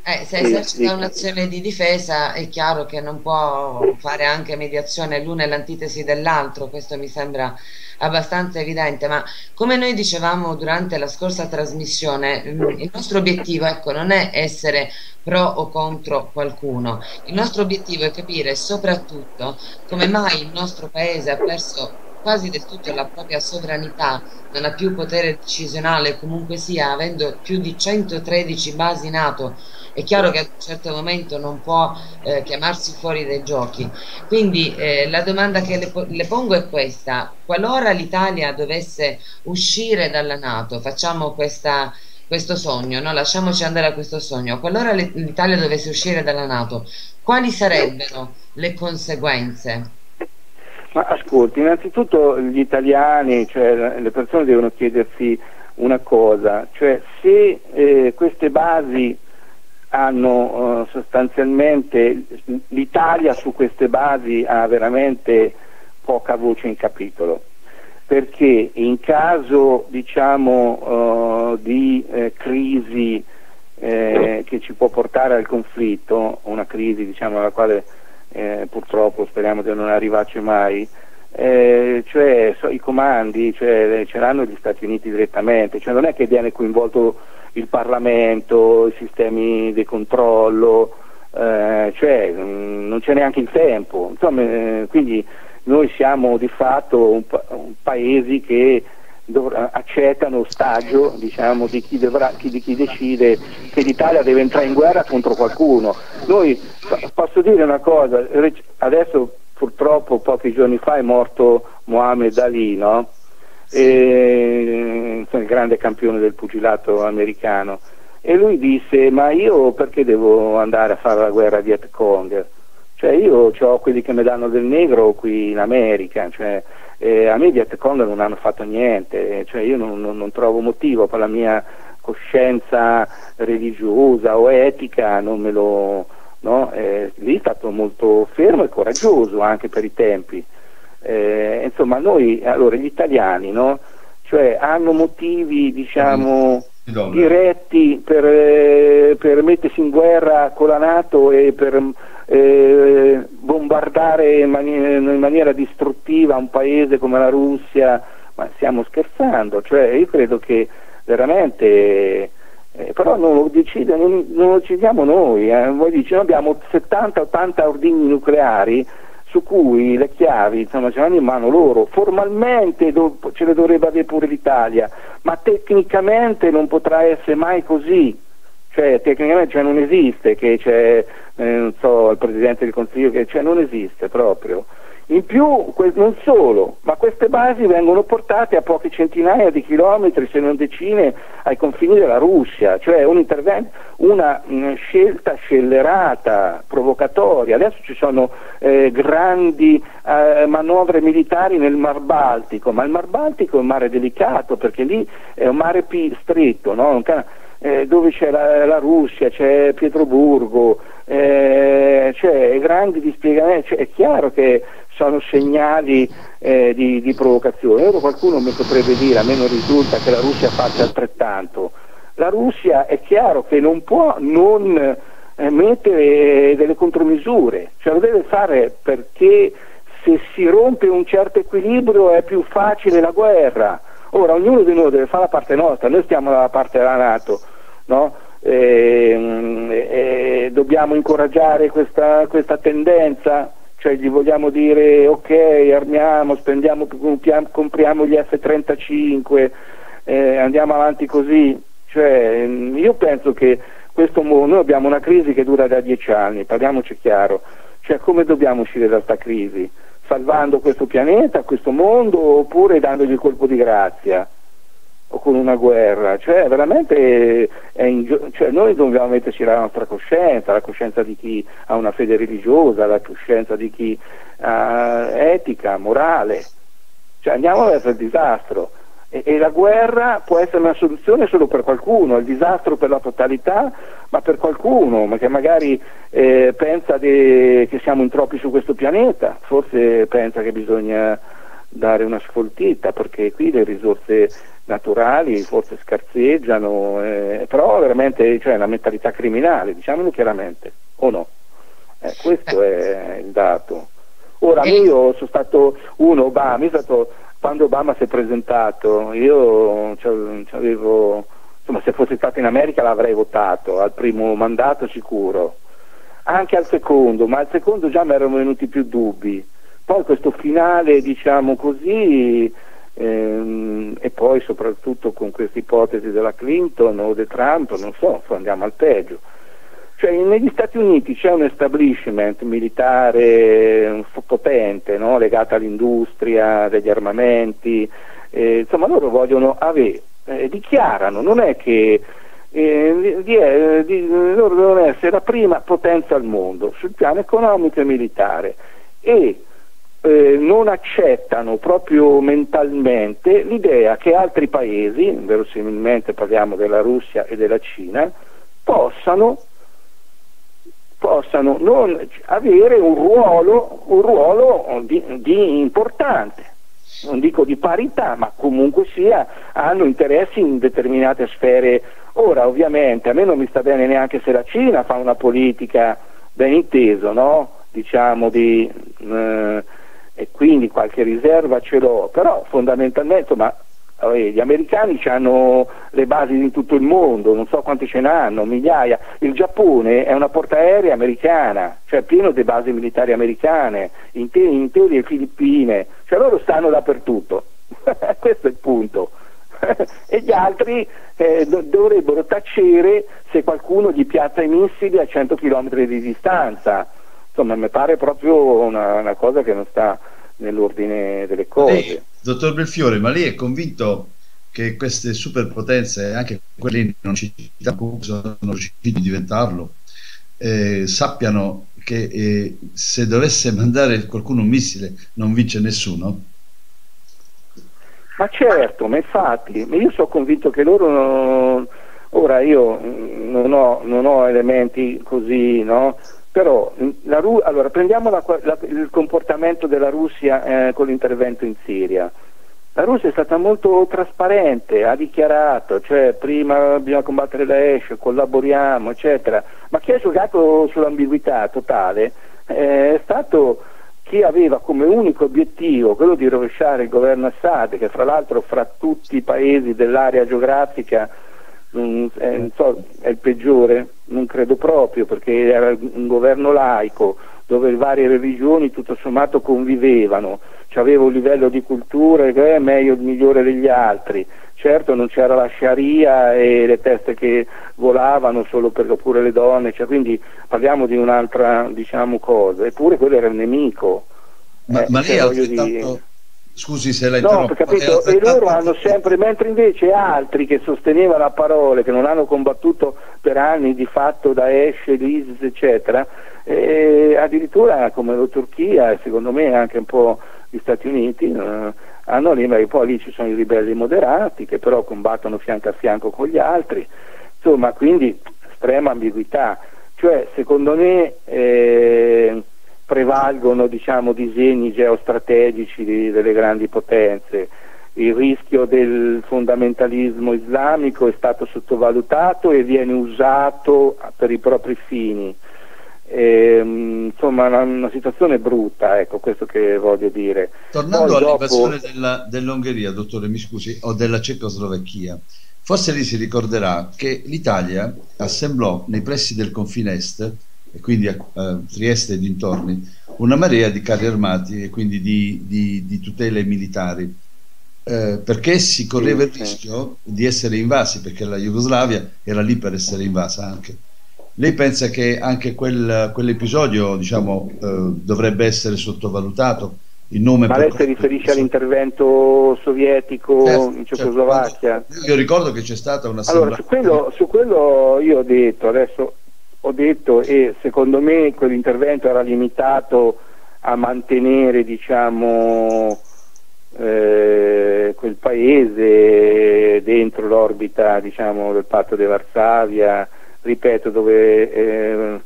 Eh, se esercita un'azione di difesa è chiaro che non può fare anche mediazione l'uno e l'antitesi dell'altro, questo mi sembra abbastanza evidente, ma come noi dicevamo durante la scorsa trasmissione, mm, il nostro obiettivo ecco, non è essere pro o contro qualcuno, il nostro obiettivo è capire soprattutto come mai il nostro paese ha perso quasi del tutto la propria sovranità, non ha più potere decisionale, comunque sia, avendo più di 113 basi NATO, è chiaro che a un certo momento non può eh, chiamarsi fuori dai giochi. Quindi eh, la domanda che le, le, pongo è questa, qualora l'Italia dovesse uscire dalla NATO, facciamo questa, questo sogno, no? lasciamoci andare a questo sogno, qualora l'Italia dovesse uscire dalla NATO, quali sarebbero le conseguenze? Ma ascolti, innanzitutto gli italiani, cioè le persone devono chiedersi una cosa, cioè se eh, queste basi hanno eh, sostanzialmente, l'Italia su queste basi ha veramente poca voce in capitolo, perché in caso diciamo, uh, di eh, crisi eh, che ci può portare al conflitto, una crisi diciamo, alla quale eh, purtroppo speriamo di non arrivarci mai, eh, cioè so, i comandi cioè, ce l'hanno gli Stati Uniti direttamente, cioè, non è che viene coinvolto il Parlamento, i sistemi di controllo, eh, cioè, mh, mm, non c'è neanche il tempo, Insomma, eh, quindi noi siamo di fatto un, pa- un paesi che accettano ostaggio diciamo, di, chi dovrà, chi, di chi decide che l'Italia deve entrare in guerra contro qualcuno. Noi, posso dire una cosa, adesso purtroppo pochi giorni fa è morto Mohamed Ali, no? e, il grande campione del pugilato americano. E lui disse, ma io perché devo andare a fare la guerra a Viet Cong? Cioè io ho quelli che mi danno del negro qui in America, cioè, eh, a me Viet Cong non hanno fatto niente, cioè io non, non, non trovo motivo per la mia coscienza religiosa o etica, non me lo... No? Eh, lì è stato molto fermo e coraggioso anche per i tempi. Eh, insomma, noi, allora, gli italiani, no? cioè, hanno motivi, diciamo, diretti per, eh, per, mettersi in guerra con la Nato e per eh, bombardare in maniera, in maniera, distruttiva un paese come la Russia, ma stiamo scherzando, cioè, io credo che veramente... Eh, però non lo, decide, non, non lo decidiamo noi, eh. voi dice, noi abbiamo 70-80 ordigni nucleari su cui le chiavi insomma, ce l'hanno in mano loro, formalmente ce le dovrebbe avere pure l'Italia, ma tecnicamente non potrà essere mai così, cioè tecnicamente cioè, non esiste che c'è eh, so, il Presidente del Consiglio, che cioè, non esiste proprio. In più, non solo, ma queste basi vengono portate a poche centinaia di chilometri, se non decine, ai confini della Russia, cioè un una mh, mm, scelta scellerata, provocatoria. Adesso ci sono eh, grandi eh, manovre militari nel Mar Baltico, ma il Mar Baltico è un mare delicato perché lì è un mare più stretto, no? Eh, dove c'è la, la, Russia, c'è Pietroburgo, eh, c'è grandi dispiegamenti, cioè, è chiaro che sono segnali eh, di, di, provocazione. Ora qualcuno mi potrebbe dire, a me non risulta che la Russia faccia altrettanto. La Russia è chiaro che non può non eh, mettere delle contromisure, cioè lo deve fare perché se si rompe un certo equilibrio è più facile la guerra. Ora ognuno di noi deve fare la parte nostra, noi stiamo dalla parte della Nato, no? e, ehm, e, dobbiamo incoraggiare questa, questa tendenza cioè gli vogliamo dire ok armiamo, spendiamo, compriamo gli F-35, eh, andiamo avanti così, cioè, io penso che questo noi abbiamo una crisi che dura da dieci anni, parliamoci chiaro, cioè come dobbiamo uscire da questa crisi? Salvando questo pianeta, questo mondo oppure dandogli il colpo di grazia? O con una guerra, cioè veramente in, cioè, noi dobbiamo metterci la nostra coscienza, la coscienza di chi ha una fede religiosa, la coscienza di chi ha etica, morale, cioè andiamo verso il disastro. E, e, la guerra può essere una soluzione solo per qualcuno, il disastro per la totalità, ma per qualcuno, ma che magari eh, pensa de, che siamo in troppi su questo pianeta, forse pensa che bisogna dare una sfoltita perché qui le risorse naturali forse scarseggiano, eh, però veramente cioè, una mentalità criminale, diciamolo chiaramente, o no? Eh, questo è il dato. Ora, io sono stato uno, Obama, stato, quando Obama si è presentato, io avevo, insomma, se fossi stato in America l'avrei votato, al primo mandato sicuro, anche al secondo, ma al secondo già mi erano venuti più dubbi. Poi questo finale, diciamo così, ehm, e poi soprattutto con questa ipotesi della Clinton o di Trump, non so, andiamo al peggio. Cioè, negli Stati Uniti c'è un establishment militare potente, no? legato all'industria degli armamenti, eh, insomma loro vogliono avere, eh, dichiarano, non è che eh, di, eh, di, loro devono essere la prima potenza al mondo sul piano economico e militare e eh, non accettano proprio mentalmente l'idea che altri paesi, verosimilmente parliamo della Russia e della Cina, possano possano avere un ruolo, un ruolo di, di importante non dico di parità, ma comunque sia, hanno interessi in determinate sfere. Ora, ovviamente, a me non mi sta bene neanche se la Cina fa una politica ben inteso, no? diciamo di, eh, e quindi qualche riserva ce l'ho, però fondamentalmente, ma gli americani hanno le basi in tutto il mondo, non so quante ce n'hanno, migliaia. Il Giappone è una portaerei americana, cioè pieno di basi militari americane, in, te- in teoria le Filippine, cioè loro stanno dappertutto. Questo è il punto. e gli altri eh, do- dovrebbero tacere se qualcuno gli piazza i missili a 100 km di distanza. Insomma, mi pare proprio una, una cosa che non sta nell'ordine delle cose. Lei, dottor Belfiore, ma lei è convinto che queste superpotenze, anche quelle non città sono riusciti a diventarlo, eh, sappiano che eh, se dovesse mandare qualcuno un missile non vince nessuno? Ma certo, ma infatti, io sono convinto che loro non, ora io non ho, non ho elementi così, no? Però Ru- allora, prendiamo la, la, il comportamento della Russia eh, con l'intervento in Siria. La Russia è stata molto trasparente, ha dichiarato, cioè prima bisogna combattere Daesh, collaboriamo, eccetera, ma chi ha giocato sull'ambiguità totale eh, è stato chi aveva come unico obiettivo quello di rovesciare il governo Assad, che fra l'altro fra tutti i paesi dell'area geografica non, eh, non so, è il peggiore, non credo proprio, perché era un governo laico dove le varie religioni tutto sommato convivevano, aveva un livello di cultura che è meglio, migliore degli altri. Certo non c'era la Sharia e le teste che volavano solo per oppure le donne, cioè, quindi parliamo di un'altra diciamo, cosa, eppure quello era il nemico. Ma, eh, ma lei ha altrettanto, Scusi se la interrompo. No, capito? E loro hanno sempre, mentre invece altri che sostenevano a parole, che non hanno combattuto per anni di fatto Daesh, l'ISIS, eccetera, e addirittura come la Turchia e secondo me anche un po' gli Stati Uniti, eh, hanno lì, ma poi lì ci sono i ribelli moderati che però combattono fianco a fianco con gli altri, insomma quindi estrema ambiguità. Cioè, secondo me eh, prevalgono diciamo, disegni geostrategici di, delle grandi potenze. Il rischio del fondamentalismo islamico è stato sottovalutato e viene usato per i propri fini. E, insomma, una, una, situazione brutta, ecco questo che voglio dire. Tornando all'invasione dopo... della, dell'Ungheria, dottore, mi scusi, o della Cecoslovacchia, forse lì si ricorderà che l'Italia assemblò nei pressi del confine est e quindi a, a Trieste e dintorni, una marea di carri armati e quindi di, di, di tutele militari. Eh, perché si correva il rischio di essere invasi, perché la Jugoslavia era lì per essere invasa anche. Lei pensa che anche quel, quell'episodio diciamo, eh, dovrebbe essere sottovalutato? Il nome Ma lei si riferisce all'intervento sovietico certo, in. Cecoslovacchia? Certo. Io ricordo che c'è stata una allora, su quello, su quello io ho detto, adesso ho detto e secondo me quell'intervento era limitato a mantenere diciamo, eh, quel paese dentro l'orbita diciamo, del patto di Varsavia, ripeto, dove eh,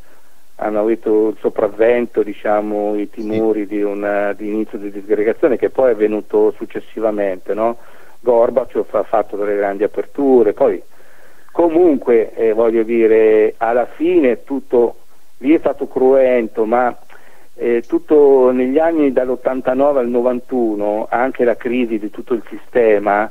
hanno avuto il sopravvento diciamo, i timori di, una, di, inizio di disgregazione che poi è venuto successivamente. No? Gorbaciov ha fatto delle grandi aperture, poi comunque eh, voglio dire alla fine tutto lì è stato cruento, ma eh, tutto negli anni dall'89 al 91 anche la crisi di tutto il sistema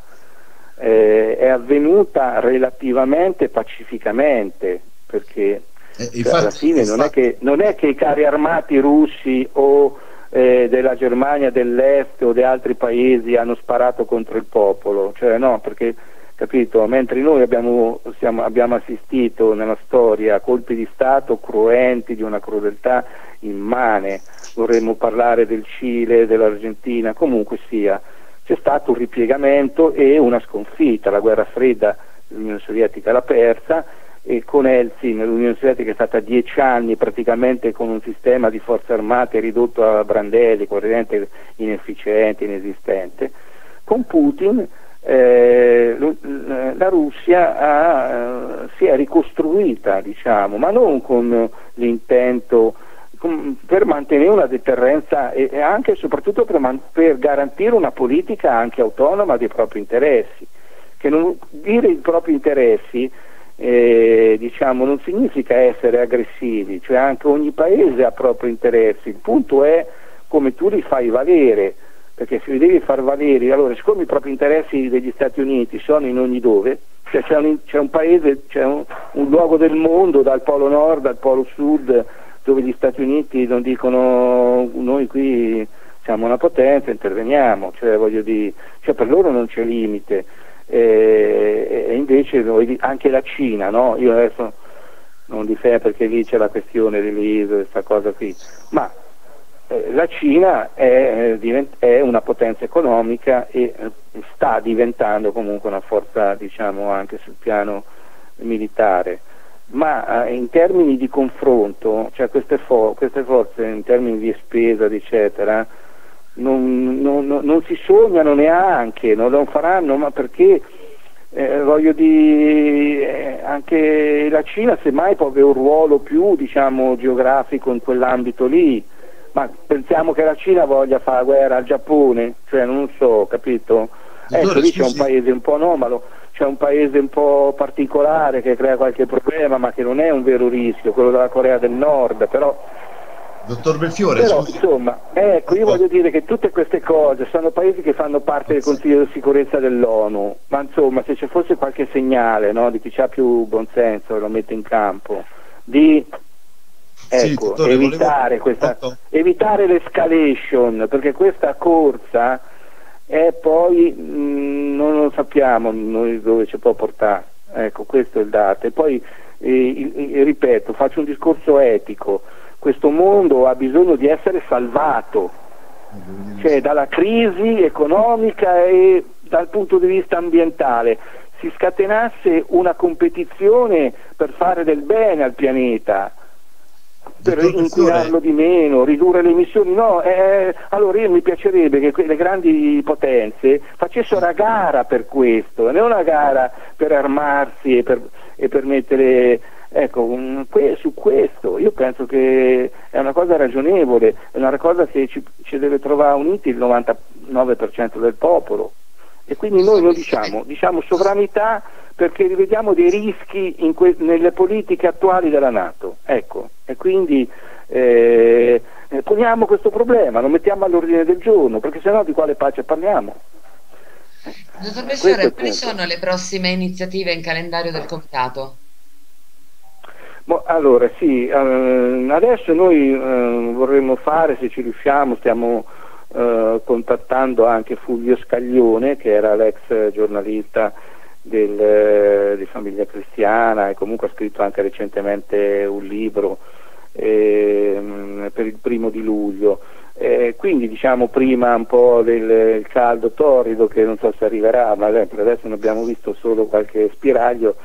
eh, è avvenuta relativamente pacificamente perché eh, infatti, alla fine non è, che, non è, che, i carri armati russi o eh, della Germania dell'Est o di altri paesi hanno sparato contro il popolo, cioè no, perché capito? Mentre noi abbiamo, siamo, abbiamo, assistito nella storia a colpi di Stato cruenti, di una crudeltà immane, vorremmo parlare del Cile, dell'Argentina, comunque sia, c'è stato un ripiegamento e una sconfitta, la guerra fredda l'Unione Sovietica l'ha persa e con Elsin l'Unione Sovietica è stata dieci anni praticamente con un sistema di forze armate ridotto a brandelli, corrente inefficiente, inesistente. Con Putin eh, la Russia ha, eh, si è ricostruita, diciamo, ma non con l'intento per mantenere una deterrenza e, anche e soprattutto per, per garantire una politica anche autonoma dei propri interessi. Che non, dire i propri interessi eh, diciamo, non significa essere aggressivi, cioè anche ogni paese ha propri interessi, il punto è come tu li fai valere, perché se li devi far valere, allora siccome i propri interessi degli Stati Uniti sono in ogni dove, cioè c'è, un, c'è un, paese, c'è un, un luogo del mondo dal polo nord al polo sud dove gli Stati Uniti non dicono noi qui siamo una potenza, interveniamo, cioè, dire, cioè per loro non c'è limite e, e invece noi, anche la Cina, no? io adesso non difendo perché lì c'è la questione dell'ISO, questa cosa qui, ma eh, la Cina è, è, una potenza economica e eh, sta diventando comunque una forza diciamo anche sul piano militare. Ma eh, in termini di confronto, cioè queste, fo- queste, forze in termini di spesa eccetera non, non, non, si sognano neanche, non lo faranno, ma perché eh, voglio dire, eh, anche la Cina semmai può avere un ruolo più diciamo, geografico in quell'ambito lì, ma pensiamo che la Cina voglia fare guerra al Giappone, cioè non so, capito? Ecco, lì c'è un paese un po' anomalo, c'è un paese un po' particolare che crea qualche problema, ma che non è un vero rischio, quello della Corea del Nord, però Dottor Belfiore, Però, insomma, ecco, io voglio dire che tutte queste cose sono paesi che fanno parte del Consiglio di sicurezza dell'ONU, ma insomma, se ci fosse qualche segnale no, di chi ha più buonsenso e lo mette in campo, di ecco, sì, evitare, questa, evitare l'escalation, perché questa corsa è poi mh, mm, non lo sappiamo noi dove ci può portare, ecco, questo è il dato. E poi, eh, eh, ripeto, faccio un discorso etico questo mondo ha bisogno di essere salvato, cioè dalla crisi economica e dal punto di vista ambientale. Si scatenasse una competizione per fare del bene al pianeta, per inquinarlo di meno, ridurre le emissioni. No, eh, allora io mi piacerebbe che le grandi potenze facessero una gara per questo, non una gara per armarsi e per, e per mettere Ecco, su questo. Io penso che è una cosa ragionevole, è una cosa che ci, ci deve trovare uniti il 99% del popolo e quindi noi lo diciamo, diciamo sovranità perché rivediamo dei rischi nelle politiche attuali della Nato, ecco, e quindi eh, poniamo questo problema, lo mettiamo all'ordine del giorno, perché sennò di quale pace parliamo? Dottor Pesciore, quali sono le prossime iniziative in calendario del Comitato? allora sì, eh, adesso noi eh, vorremmo fare, se ci riusciamo, stiamo eh, contattando anche Fulvio Scaglione che era l'ex giornalista del, eh, di Famiglia Cristiana e comunque ha scritto anche recentemente un libro ehm, per il primo di luglio. Eh, quindi diciamo prima un po' del caldo torrido che non so se arriverà, ma per adesso ne abbiamo visto solo qualche spiraglio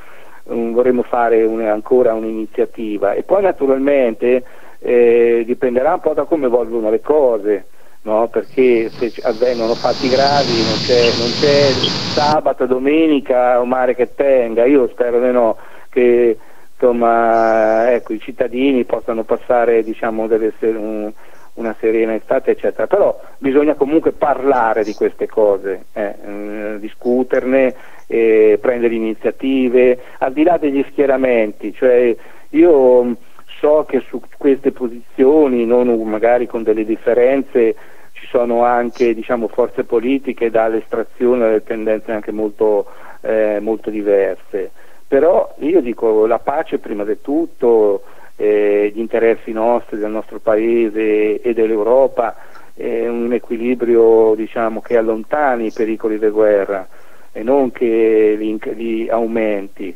um, vorremmo fare un, ancora un'iniziativa e poi naturalmente eh, dipenderà un po' da come evolvono le cose. No? perché se avvengono fatti gravi non c'è, non c'è sabato, domenica o mare che tenga, io spero no, che insomma, ecco, i cittadini possano passare diciamo, delle, un, una serena estate, eccetera. Però bisogna comunque parlare di queste cose, eh, eh, discuterne, eh, prendere iniziative, al di là degli schieramenti. Cioè, io so che su queste posizioni, non magari con delle differenze, ci sono anche diciamo, forze politiche dall'estrazione dalle tendenze anche molto, eh, molto diverse. Però io dico la pace prima di tutto, eh, gli interessi nostri, del nostro paese e dell'Europa, è un equilibrio diciamo, che allontani i pericoli di guerra e non che li, li aumenti.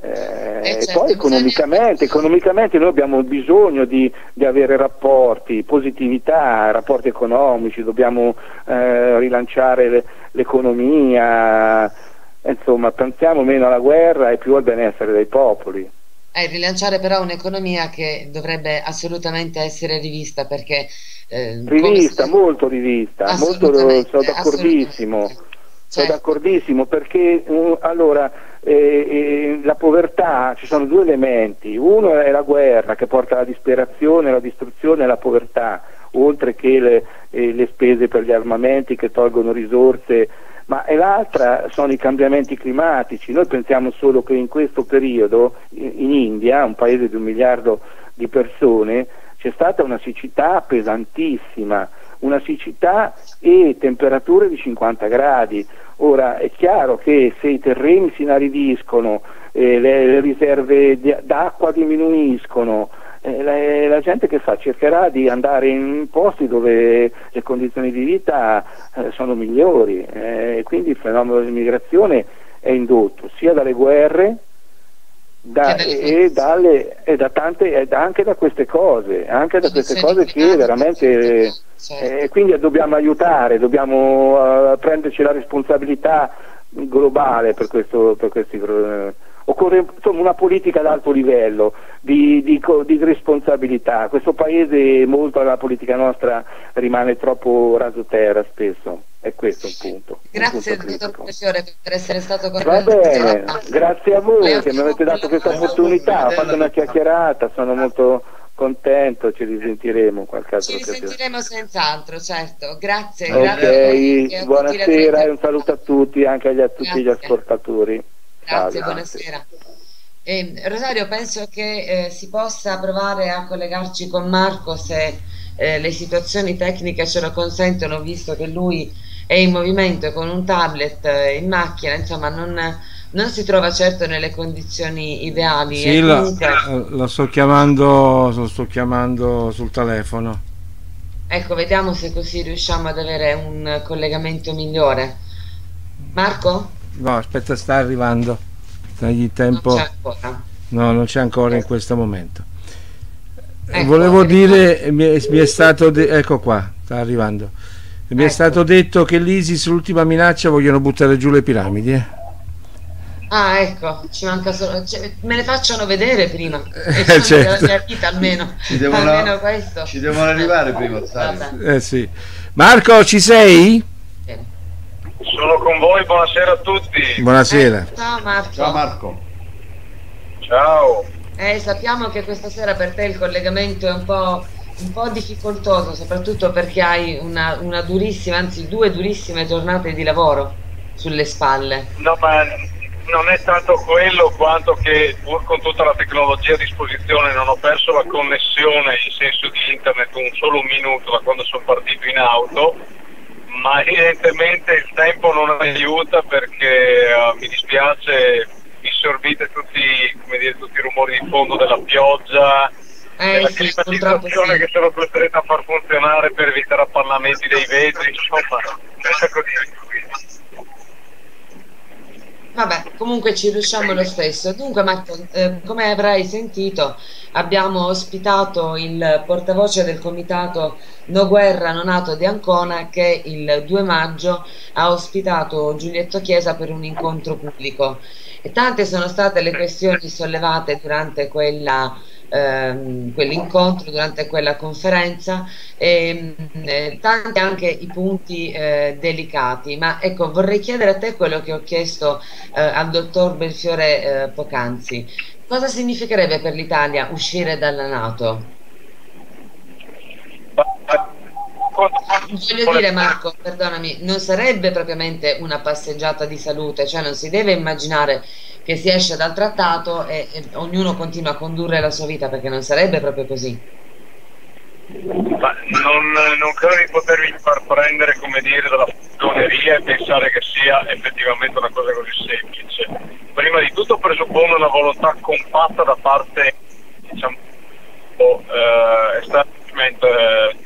Eh, e certo, poi economicamente, economicamente, noi abbiamo bisogno di, di, avere rapporti, positività, rapporti economici, dobbiamo eh, rilanciare le, l'economia, insomma pensiamo meno alla guerra e più al benessere dei popoli. Eh, rilanciare però un'economia che dovrebbe assolutamente essere rivista perché... Eh, rivista, come... molto rivista, molto, sono d'accordissimo, sono certo. d'accordissimo perché uh, allora eh, eh, la povertà, ci sono due elementi, uno è la guerra che porta alla disperazione, alla distruzione e alla povertà, oltre che le, eh, le spese per gli armamenti che tolgono risorse ma l'altra sono i cambiamenti climatici. Noi pensiamo solo che in questo periodo in India, un paese di un miliardo di persone, c'è stata una siccità pesantissima, una siccità e temperature di 50 gradi. Ora è chiaro che se i terreni si inaridiscono, eh, le, le riserve d'acqua diminuiscono, eh, la, la, gente che fa? Cercherà di andare in posti dove le condizioni di vita eh, sono migliori eh, quindi il fenomeno dell'immigrazione è indotto sia dalle guerre da, e, dalle, e, da tante, e anche da queste cose, anche da queste cose che veramente certo. eh, quindi dobbiamo aiutare, dobbiamo uh, prenderci la responsabilità globale per, questo, per questi uh, occorre insomma, una politica ad alto livello di, di, di, responsabilità. Questo paese, molto della politica nostra, rimane troppo rasoterra spesso. È questo il punto. Grazie, il punto dottor professore, per essere stato con noi. Va bene, grazie a voi che mi avete dato questa opportunità. Ho fatto una chiacchierata, sono molto contento, ci risentiremo in qualche altro Ci risentiremo senz'altro, certo. Grazie. Ok, grazie buonasera e un saluto a tutti, anche agli, a tutti gli ascoltatori. Grazie, buonasera. Eh, Rosario, penso che eh, si possa provare a collegarci con Marco se eh, le situazioni tecniche ce lo consentono, visto che lui è in movimento con un tablet eh, in macchina, insomma non, non, si trova certo nelle condizioni ideali. Sì, la, comunque... la, sto chiamando, lo sto chiamando sul telefono. Ecco, vediamo se così riusciamo ad avere un collegamento migliore. Marco? No, aspetta, sta arrivando. Dagli tempo. Non c'è ancora. No, non c'è ancora in questo momento. Ecco, Volevo dire, mi è, mi è stato de- ecco qua, sta arrivando. Mi ecco. è stato detto che l'ISIS, l'ultima minaccia, vogliono buttare giù le piramidi. Eh? Ah, ecco, ci manca solo. Cioè, me le facciano vedere prima. Eh, certo. mia vita almeno. Ci devono, almeno questo. Ci devono arrivare prima. Eh, sì. Marco, ci sei? Sono con voi, buonasera a tutti. Buonasera. Eh, ciao Marco. Ciao Marco. Ciao. Eh, sappiamo che questa sera per te il collegamento è un po', un po difficoltoso, soprattutto perché hai una, una, durissima, anzi due durissime giornate di lavoro sulle spalle. No, ma non è tanto quello quanto che pur con tutta la tecnologia a disposizione non ho perso la connessione in senso di internet un solo minuto da quando sono partito in auto ma evidentemente il tempo non aiuta perché uh, mi dispiace mi sorbite tutti, dire, tutti, i rumori di fondo della pioggia eh, della sì, climatizzazione sì. che sono costretto a far funzionare per evitare appanamenti dei vetri insomma così Vabbè, comunque ci riusciamo lo stesso. Dunque, Marco, eh, come avrai sentito, abbiamo ospitato il portavoce del comitato No Guerra No Nato di Ancona che il 2 maggio ha ospitato Giulietto Chiesa per un incontro pubblico. E tante sono state le questioni sollevate durante quella ehm, quell'incontro, durante quella conferenza, e, eh, tanti anche i punti eh, delicati. Ma ecco, vorrei chiedere a te quello che ho chiesto eh, al dottor Belfiore eh, poc'anzi. Cosa significherebbe per l'Italia uscire dalla Nato? Voglio dire Marco, perdonami, non sarebbe propriamente una passeggiata di salute, cioè non si deve immaginare che si esce dal trattato e, e ognuno continua a condurre la sua vita perché non sarebbe proprio così. Ma non, non, credo di potervi far prendere come dire dalla funzioneria e pensare che sia effettivamente una cosa così semplice. Prima di tutto presuppone una volontà compatta da parte diciamo, eh, establishment eh,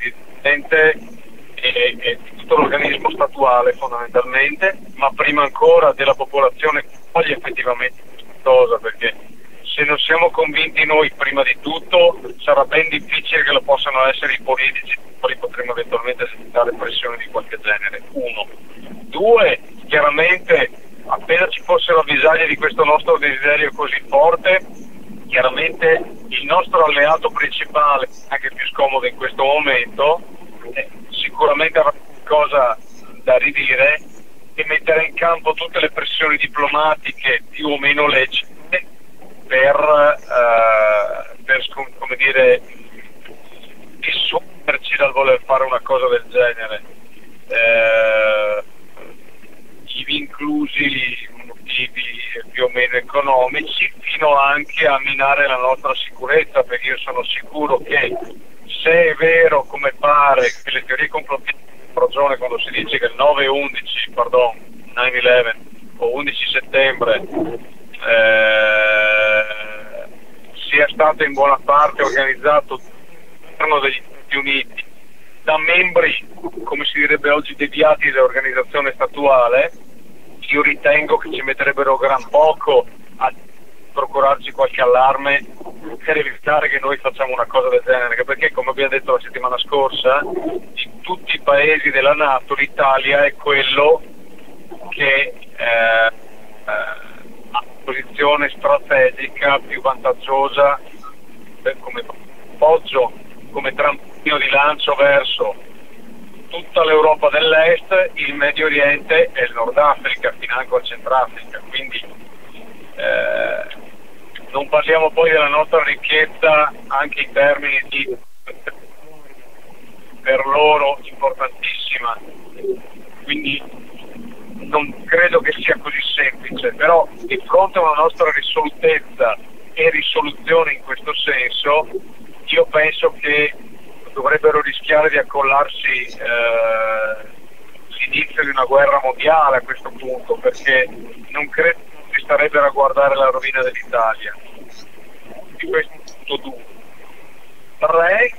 e, e tutto l'organismo statuale fondamentalmente, ma prima ancora della popolazione che voglia effettivamente cosa, perché se non siamo convinti noi prima di tutto sarà ben difficile che lo possano essere i politici, poi potremo eventualmente esercitare pressioni di qualche genere. Uno. Due, chiaramente appena ci fosse l'avvisaglia di questo nostro desiderio così forte, chiaramente il nostro alleato principale, anche più scomodo in questo momento, sicuramente avrà qualcosa da ridire e metterà in campo tutte le pressioni diplomatiche più o meno lecite per, eh, per come dire, dissuaderci dal voler fare una cosa del genere. Eh, inclusi motivi più o meno economici, fino anche a minare la nostra sicurezza, perché io sono sicuro che se è vero come pare che le teorie complottiste hanno ragione quando si dice che il 9-11, pardon, 9-11 o 11 settembre eh, sia stato in buona parte organizzato all'interno degli Stati Uniti da membri, come si direbbe oggi, deviati dell'organizzazione statuale, io ritengo che ci metterebbero gran poco a procurarci qualche allarme per evitare che noi facciamo una cosa del genere, perché come abbiamo detto la settimana scorsa, in tutti i paesi della Nato l'Italia è quello che eh, eh, posizione strategica più vantaggiosa come poggio, come trampino di lancio verso tutta l'Europa dell'Est, il Medio Oriente e il Nord Africa, fino anche al Centrafrica. Quindi eh, non parliamo poi della nostra ricchezza anche in termini di per loro importantissima. Quindi non credo che sia così semplice, però di fronte a una nostra risolutezza e risoluzione in questo senso, io penso che dovrebbero rischiare di accollarsi eh, l'inizio di una guerra mondiale a questo punto, perché non credo che starebbero a guardare la rovina dell'Italia. Di questo punto due. Tre,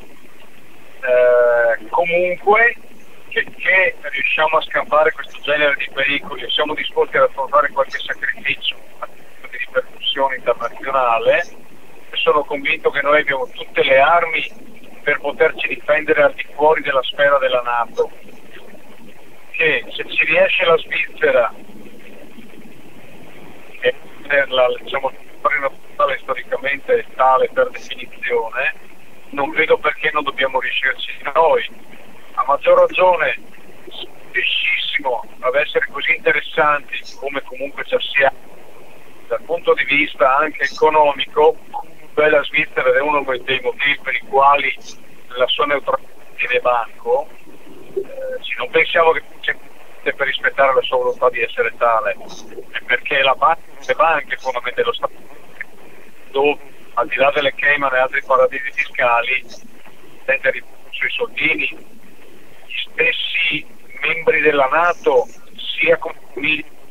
eh, comunque che, che riusciamo a scampare questo genere di pericoli e siamo disposti ad affrontare qualche sacrificio di ripercussione internazionale, sono convinto che noi abbiamo tutte le armi per poterci difendere al di fuori della sfera della Nato. Che se ci riesce la Svizzera, e la, diciamo, storicamente tale per definizione, non vedo perché non dobbiamo riuscirci noi. A maggior ragione riuscissimo ad essere così interessanti come comunque ci sia dal punto di vista anche economico, la Svizzera è uno dei motivi per i quali la sua neutralità tiene banco, eh, non pensiamo che c'è per rispettare la sua volontà di essere tale, perché la banca, le banche fondamentalmente lo Stato, dove al di là delle Cayman e altri paradisi fiscali, tende sui soldini gli stessi membri della Nato, sia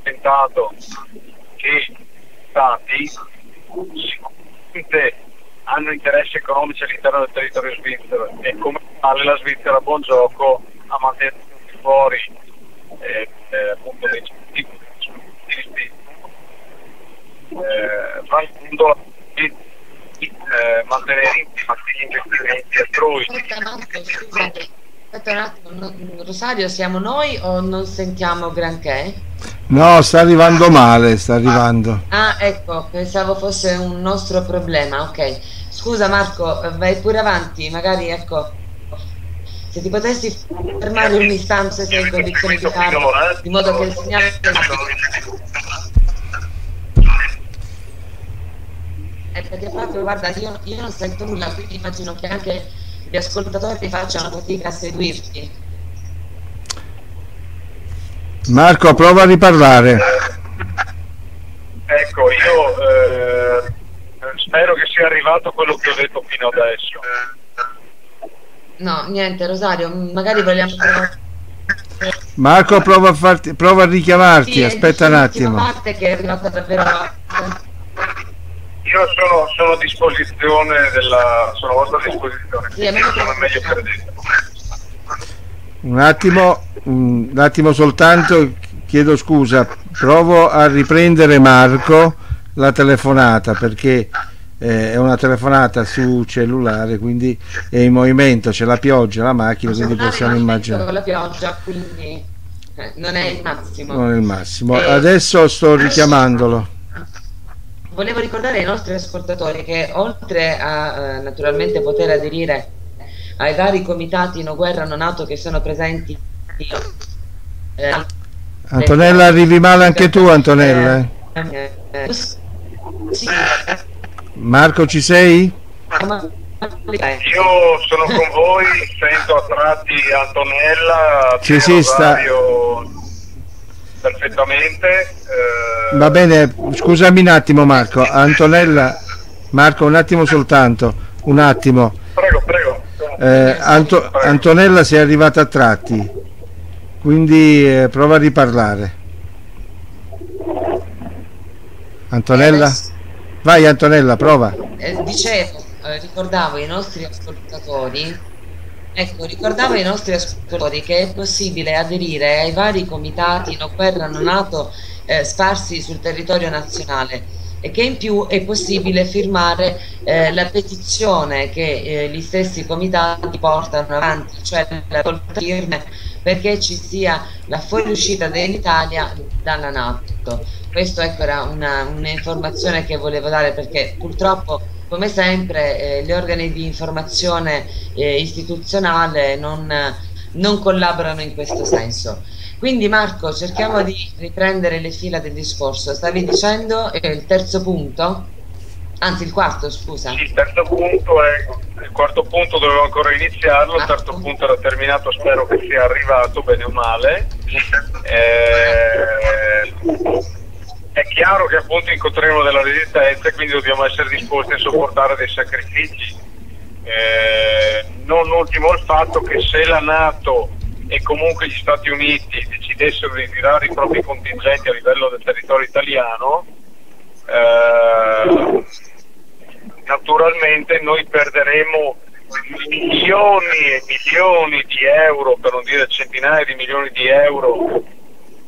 tentato che stati, sicuramente hanno interessi economici all'interno del territorio svizzero e come tale la Svizzera buon gioco a mantenere fuori eh, appunto dei cittadini eh, eh, mantenere intima gli investimenti altrui Aspetta un attimo, Rosario, siamo noi o non sentiamo granché? No, sta arrivando male, sta arrivando. Ah, ecco, pensavo fosse un nostro problema, ok. Scusa Marco, vai pure avanti, magari ecco, se ti potessi fermare un istante se sei in condizioni di farlo, di modo che il segnale... Eh, perché proprio, guarda, io, io non sento nulla, quindi immagino che anche gli ascoltatori facciano fatica a seguirti. Marco, prova a riparlare. Ecco, io eh, spero che sia arrivato quello che ho detto fino adesso. No, niente, Rosario, magari vogliamo... Marco, prova a, farti, prova a richiamarti, sì, aspetta un attimo. parte che è arrivata davvero... Io sono, sono a disposizione della... sono a vostra disposizione, sì, sono meglio credete. Un attimo, un attimo soltanto, chiedo scusa, provo a riprendere Marco la telefonata perché eh, è una telefonata su cellulare, quindi è in movimento, c'è la pioggia, la macchina, quindi possiamo immaginare. La pioggia, quindi eh, non è il massimo. Non è il massimo. Eh, Adesso sto richiamandolo. Volevo ricordare ai nostri ascoltatori che oltre a eh, naturalmente poter aderire ai vari comitati no guerra no nato che sono presenti eh, Antonella arrivi male anche tu Antonella sì. Marco ci sei? Io sono con voi, sento a tratti Antonella, sì, sì, sta... perfettamente. Eh... Va bene, scusami un attimo Marco, Antonella, Marco un attimo soltanto, un attimo. Prego, prego. Eh, Anto... Antonella si è arrivata a tratti, quindi eh, prova a riparlare. Antonella? Vai Antonella, prova. Eh, dicevo, eh, ricordavo ai nostri ascoltatori, ecco, ricordavo ai nostri ascoltatori che è possibile aderire ai vari comitati no guerra non nato eh, sparsi sul territorio nazionale e che in più è possibile firmare eh, la petizione che eh, gli stessi comitati portano avanti, cioè la firme perché ci sia la fuoriuscita dell'Italia dalla Nato. Questo ecco, era un'informazione un che volevo dare perché purtroppo come sempre eh, gli organi di informazione eh, istituzionale non, non, collaborano in questo senso. Quindi Marco cerchiamo di riprendere le fila del discorso. Stavi dicendo eh, il terzo punto? Anzi il quarto scusa. il terzo punto è il quarto punto dovevo ancora iniziarlo, il terzo punto era terminato, spero che sia arrivato bene o male. Eh, è chiaro che appunto incontreremo della resistenza e quindi dobbiamo essere disposti a sopportare dei sacrifici. Eh, non ultimo il fatto che se la Nato e comunque gli Stati Uniti decidessero di tirare i propri contingenti a livello del territorio italiano, eh, naturalmente noi perderemo milioni e milioni di euro, per non dire centinaia di milioni di euro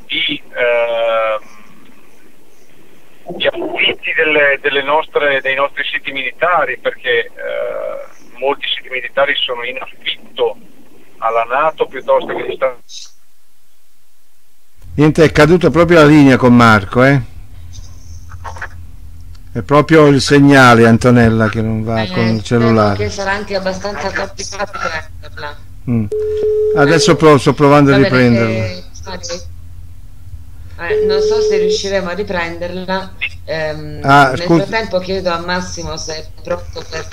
di eh, gli affitti delle, delle nostre, dei nostri siti militari perché eh, molti siti militari sono in affitto alla Nato piuttosto che agli Stati Niente, è caduta proprio la linea con Marco, eh? È proprio il segnale, Antonella, che non va eh, con il cellulare. Che sarà anche abbastanza complicato prenderla. Mm. Adesso sto provando a riprenderla. Che... Eh, non so se riusciremo a riprenderla. Ehm, ah, nel frattempo chiedo a Massimo se è pronto per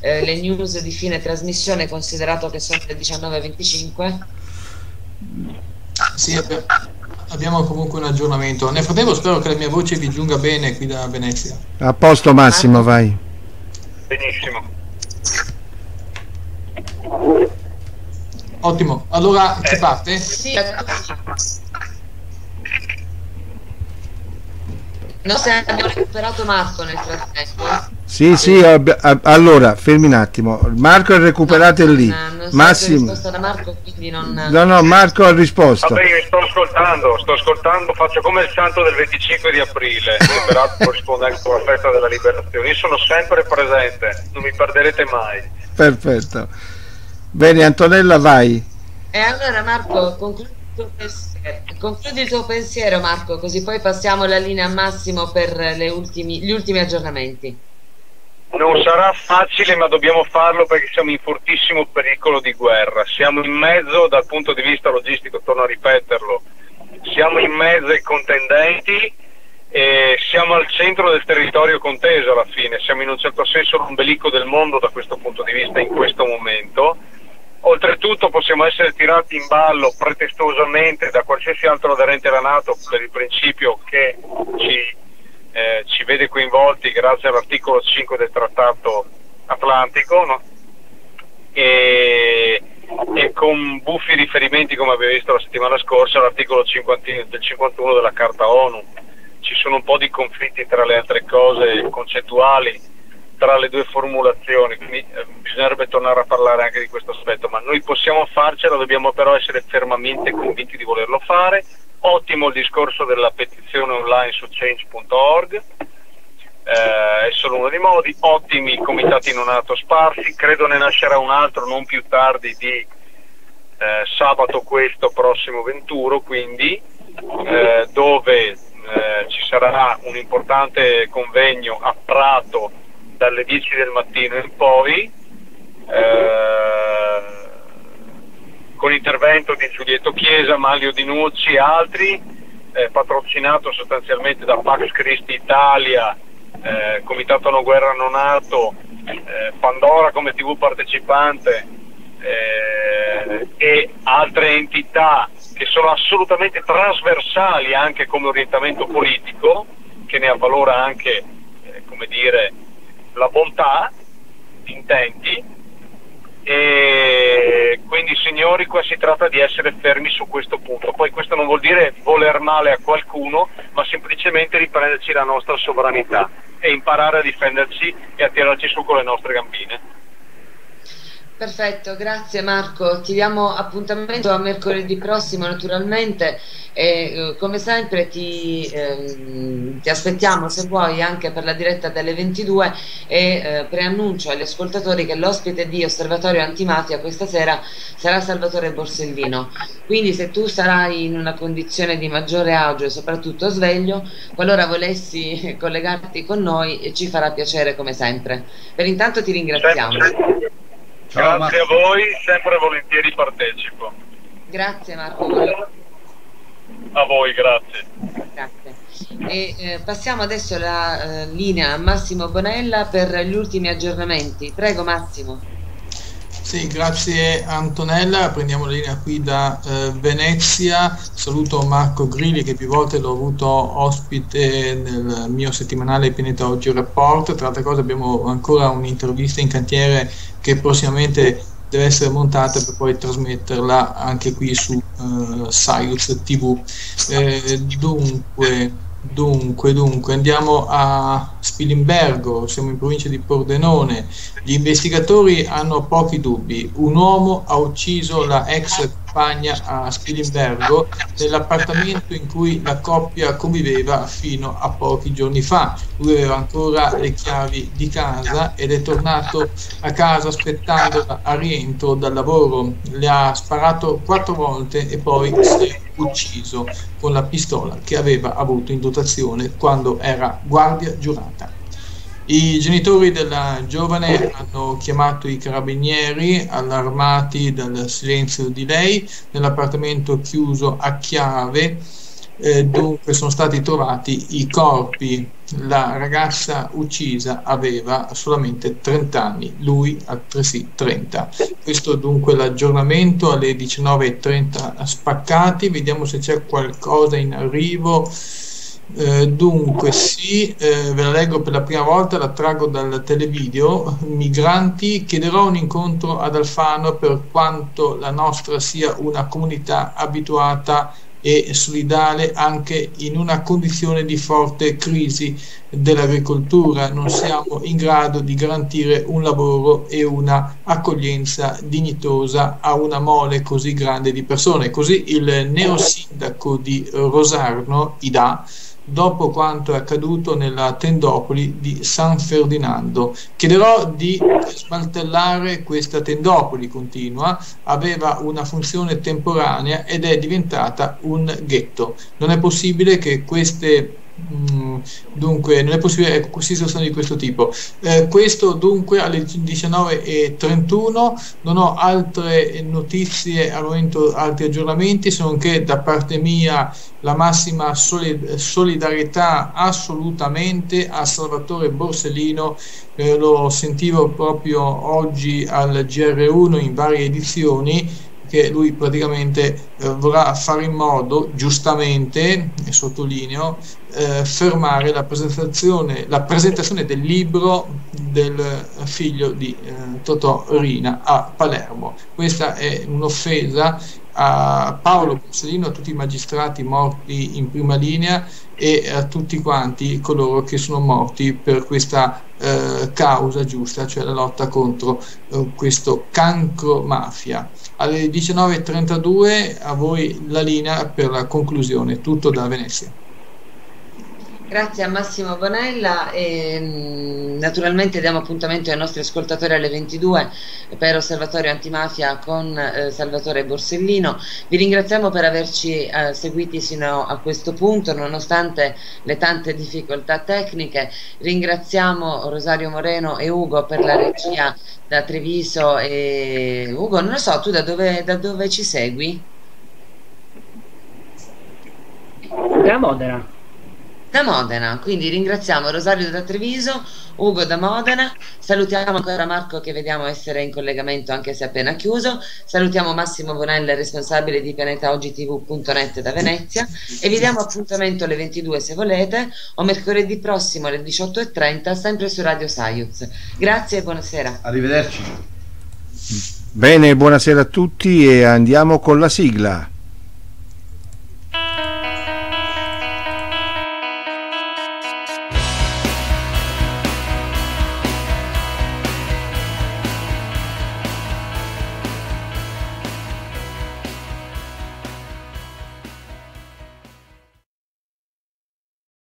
eh, le news di fine trasmissione, considerato che sono le 19.25. Sì, abbiamo comunque un aggiornamento. Nel frattempo spero che la mia voce vi giunga bene qui da Venezia. A posto Massimo, ah. vai. Benissimo. Ottimo, allora si parte? Sì, Non se abbiamo recuperato Marco nel frattempo. Sì, sì, allora, fermi un attimo. Marco ha recuperato no, lì. Non Massimo. da Marco, quindi non... No, no, Marco ha risposto. Vabbè, io sto ascoltando, sto ascoltando, faccio come il santo del 25 di aprile, che peraltro corrisponde anche con la festa della liberazione. Io sono sempre presente, non mi perderete mai. Perfetto. Bene, Antonella, vai. E allora Marco, concludi Concludi il tuo pensiero Marco, così poi passiamo la linea a Massimo per ultimi, gli ultimi aggiornamenti. Non sarà facile, ma dobbiamo farlo perché siamo in fortissimo pericolo di guerra. Siamo in mezzo, dal punto di vista logistico, torno a ripeterlo, siamo in mezzo ai contendenti e siamo al centro del territorio conteso alla fine, siamo in un certo senso l'ombelico del mondo da questo punto di vista in questo momento. Oltretutto possiamo essere tirati in ballo pretestosamente da qualsiasi altro aderente alla Nato per il principio che ci eh, ci vede coinvolti grazie all'articolo 5 del Trattato Atlantico no? e, e, con buffi riferimenti, come abbiamo visto la settimana scorsa, all'articolo 50, del 51 della Carta ONU. Ci sono un po' di conflitti tra le altre cose concettuali tra le due formulazioni, quindi eh, bisognerebbe tornare a parlare anche di questo aspetto, ma noi possiamo farcela, dobbiamo però essere fermamente convinti di volerlo fare. Ottimo il discorso della petizione online su change.org, eh, è solo uno dei modi, ottimi i comitati non nato sparsi, credo ne nascerà un altro non più tardi di eh, sabato questo prossimo 21, quindi eh, dove eh, ci sarà un importante convegno a Prato dalle 10 del mattino in poi. Eh, con l'intervento di Giulietto Chiesa, Maglio Di Nucci e altri, eh, patrocinato sostanzialmente da Pax Christi Italia, eh, Comitato No Guerra Non Nato, eh, Pandora come TV partecipante eh, e altre entità che sono assolutamente trasversali anche come orientamento politico, che ne avvalora anche eh, come dire, la bontà di intenti. E quindi signori qua si tratta di essere fermi su questo punto. Poi questo non vuol dire voler male a qualcuno ma semplicemente riprenderci la nostra sovranità e imparare a difenderci e a tirarci su con le nostre gambine Perfetto, grazie Marco. Ti diamo appuntamento a mercoledì prossimo naturalmente e eh, come sempre ti, eh, ti, aspettiamo se vuoi anche per la diretta delle 22 e eh, preannuncio agli ascoltatori che l'ospite di Osservatorio Antimafia questa sera sarà Salvatore Borsellino. Quindi se tu sarai in una condizione di maggiore agio e soprattutto sveglio, qualora volessi collegarti con noi ci farà piacere come sempre. Per intanto ti ringraziamo. Ciao, Grazie Marco. a voi, sempre volentieri partecipo. Grazie Marco. A voi, grazie. Grazie. E, eh, passiamo adesso la eh, linea a Massimo Bonella per gli ultimi aggiornamenti. Prego Massimo. Sì, grazie Antonella, prendiamo la linea qui da eh, Venezia, saluto Marco Grilli che più volte l'ho avuto ospite nel mio settimanale Pianeta Oggi Report, tra altre cose abbiamo ancora un'intervista in cantiere che prossimamente deve essere montata per poi trasmetterla anche qui su uh, Sirius TV. Eh, dunque, dunque, dunque, andiamo a Spilimbergo, siamo in provincia di Pordenone. Gli investigatori hanno pochi dubbi. Un uomo ha ucciso la ex Spagna a Spilimbergo, nell'appartamento in cui la coppia conviveva fino a pochi giorni fa. Lui aveva ancora le chiavi di casa ed è tornato a casa aspettandola a rientro dal lavoro. Le ha sparato quattro volte e poi si è ucciso con la pistola che aveva avuto in dotazione quando era guardia giurata. I genitori della giovane hanno chiamato i carabinieri allarmati dal silenzio di lei nell'appartamento chiuso a chiave eh, dunque sono stati trovati i corpi. La ragazza uccisa aveva solamente 30 anni lui altresì 30 questo dunque l'aggiornamento alle 19.30 spaccati. Vediamo se c'è qualcosa in arrivo eh, dunque, sì, eh, ve la leggo per la prima volta, la traggo dal televideo. Migranti, chiederò un incontro ad Alfano per quanto la nostra sia una comunità abituata e solidale anche in una condizione di forte crisi dell'agricoltura. Non siamo in grado di garantire un lavoro e una accoglienza dignitosa a una mole così grande di persone. Così il neosindaco di Rosarno, Ida, dopo quanto è accaduto nella tendopoli di San Ferdinando. Chiederò di smantellare questa tendopoli, continua, aveva una funzione temporanea ed è diventata un ghetto. Non è possibile che queste dunque non è possibile ecco, questi sono di questo tipo. Eh, questo dunque alle 19.31, non ho altre notizie al momento, altri aggiornamenti, sono che da parte mia la massima solidarietà assolutamente a Salvatore Borsellino, eh, lo sentivo proprio oggi al GR1 in varie edizioni che lui praticamente eh, vorrà fare in modo, giustamente, e sottolineo, eh, fermare la presentazione, la presentazione, del libro del figlio di eh, Totò Rina a Palermo. Questa è un'offesa a Paolo Borsellino, a tutti i magistrati morti in prima linea e a tutti quanti coloro che sono morti per questa eh, causa giusta, cioè la lotta contro eh, questo cancro mafia. Alle 19.32 a voi la linea per la conclusione, tutto da Venezia. Grazie a Massimo Bonella e mm, naturalmente diamo appuntamento ai nostri ascoltatori alle 22 per Osservatorio Antimafia con eh, Salvatore Borsellino. Vi ringraziamo per averci eh, seguiti sino a questo punto nonostante le tante difficoltà tecniche. Ringraziamo Rosario Moreno e Ugo per la regia da Treviso e Ugo, non lo so, tu da dove, da dove ci segui? Da Modena da Modena, quindi ringraziamo Rosario da Treviso, Ugo da Modena, salutiamo ancora Marco che vediamo essere in collegamento anche se appena chiuso, salutiamo Massimo Bonella, responsabile di pianetaogitv.net da Venezia e vi diamo appuntamento alle 22 se volete o mercoledì prossimo alle 18.30 sempre su Radio Saiuz. Grazie e buonasera. Arrivederci. Bene, buonasera a tutti e andiamo con la sigla.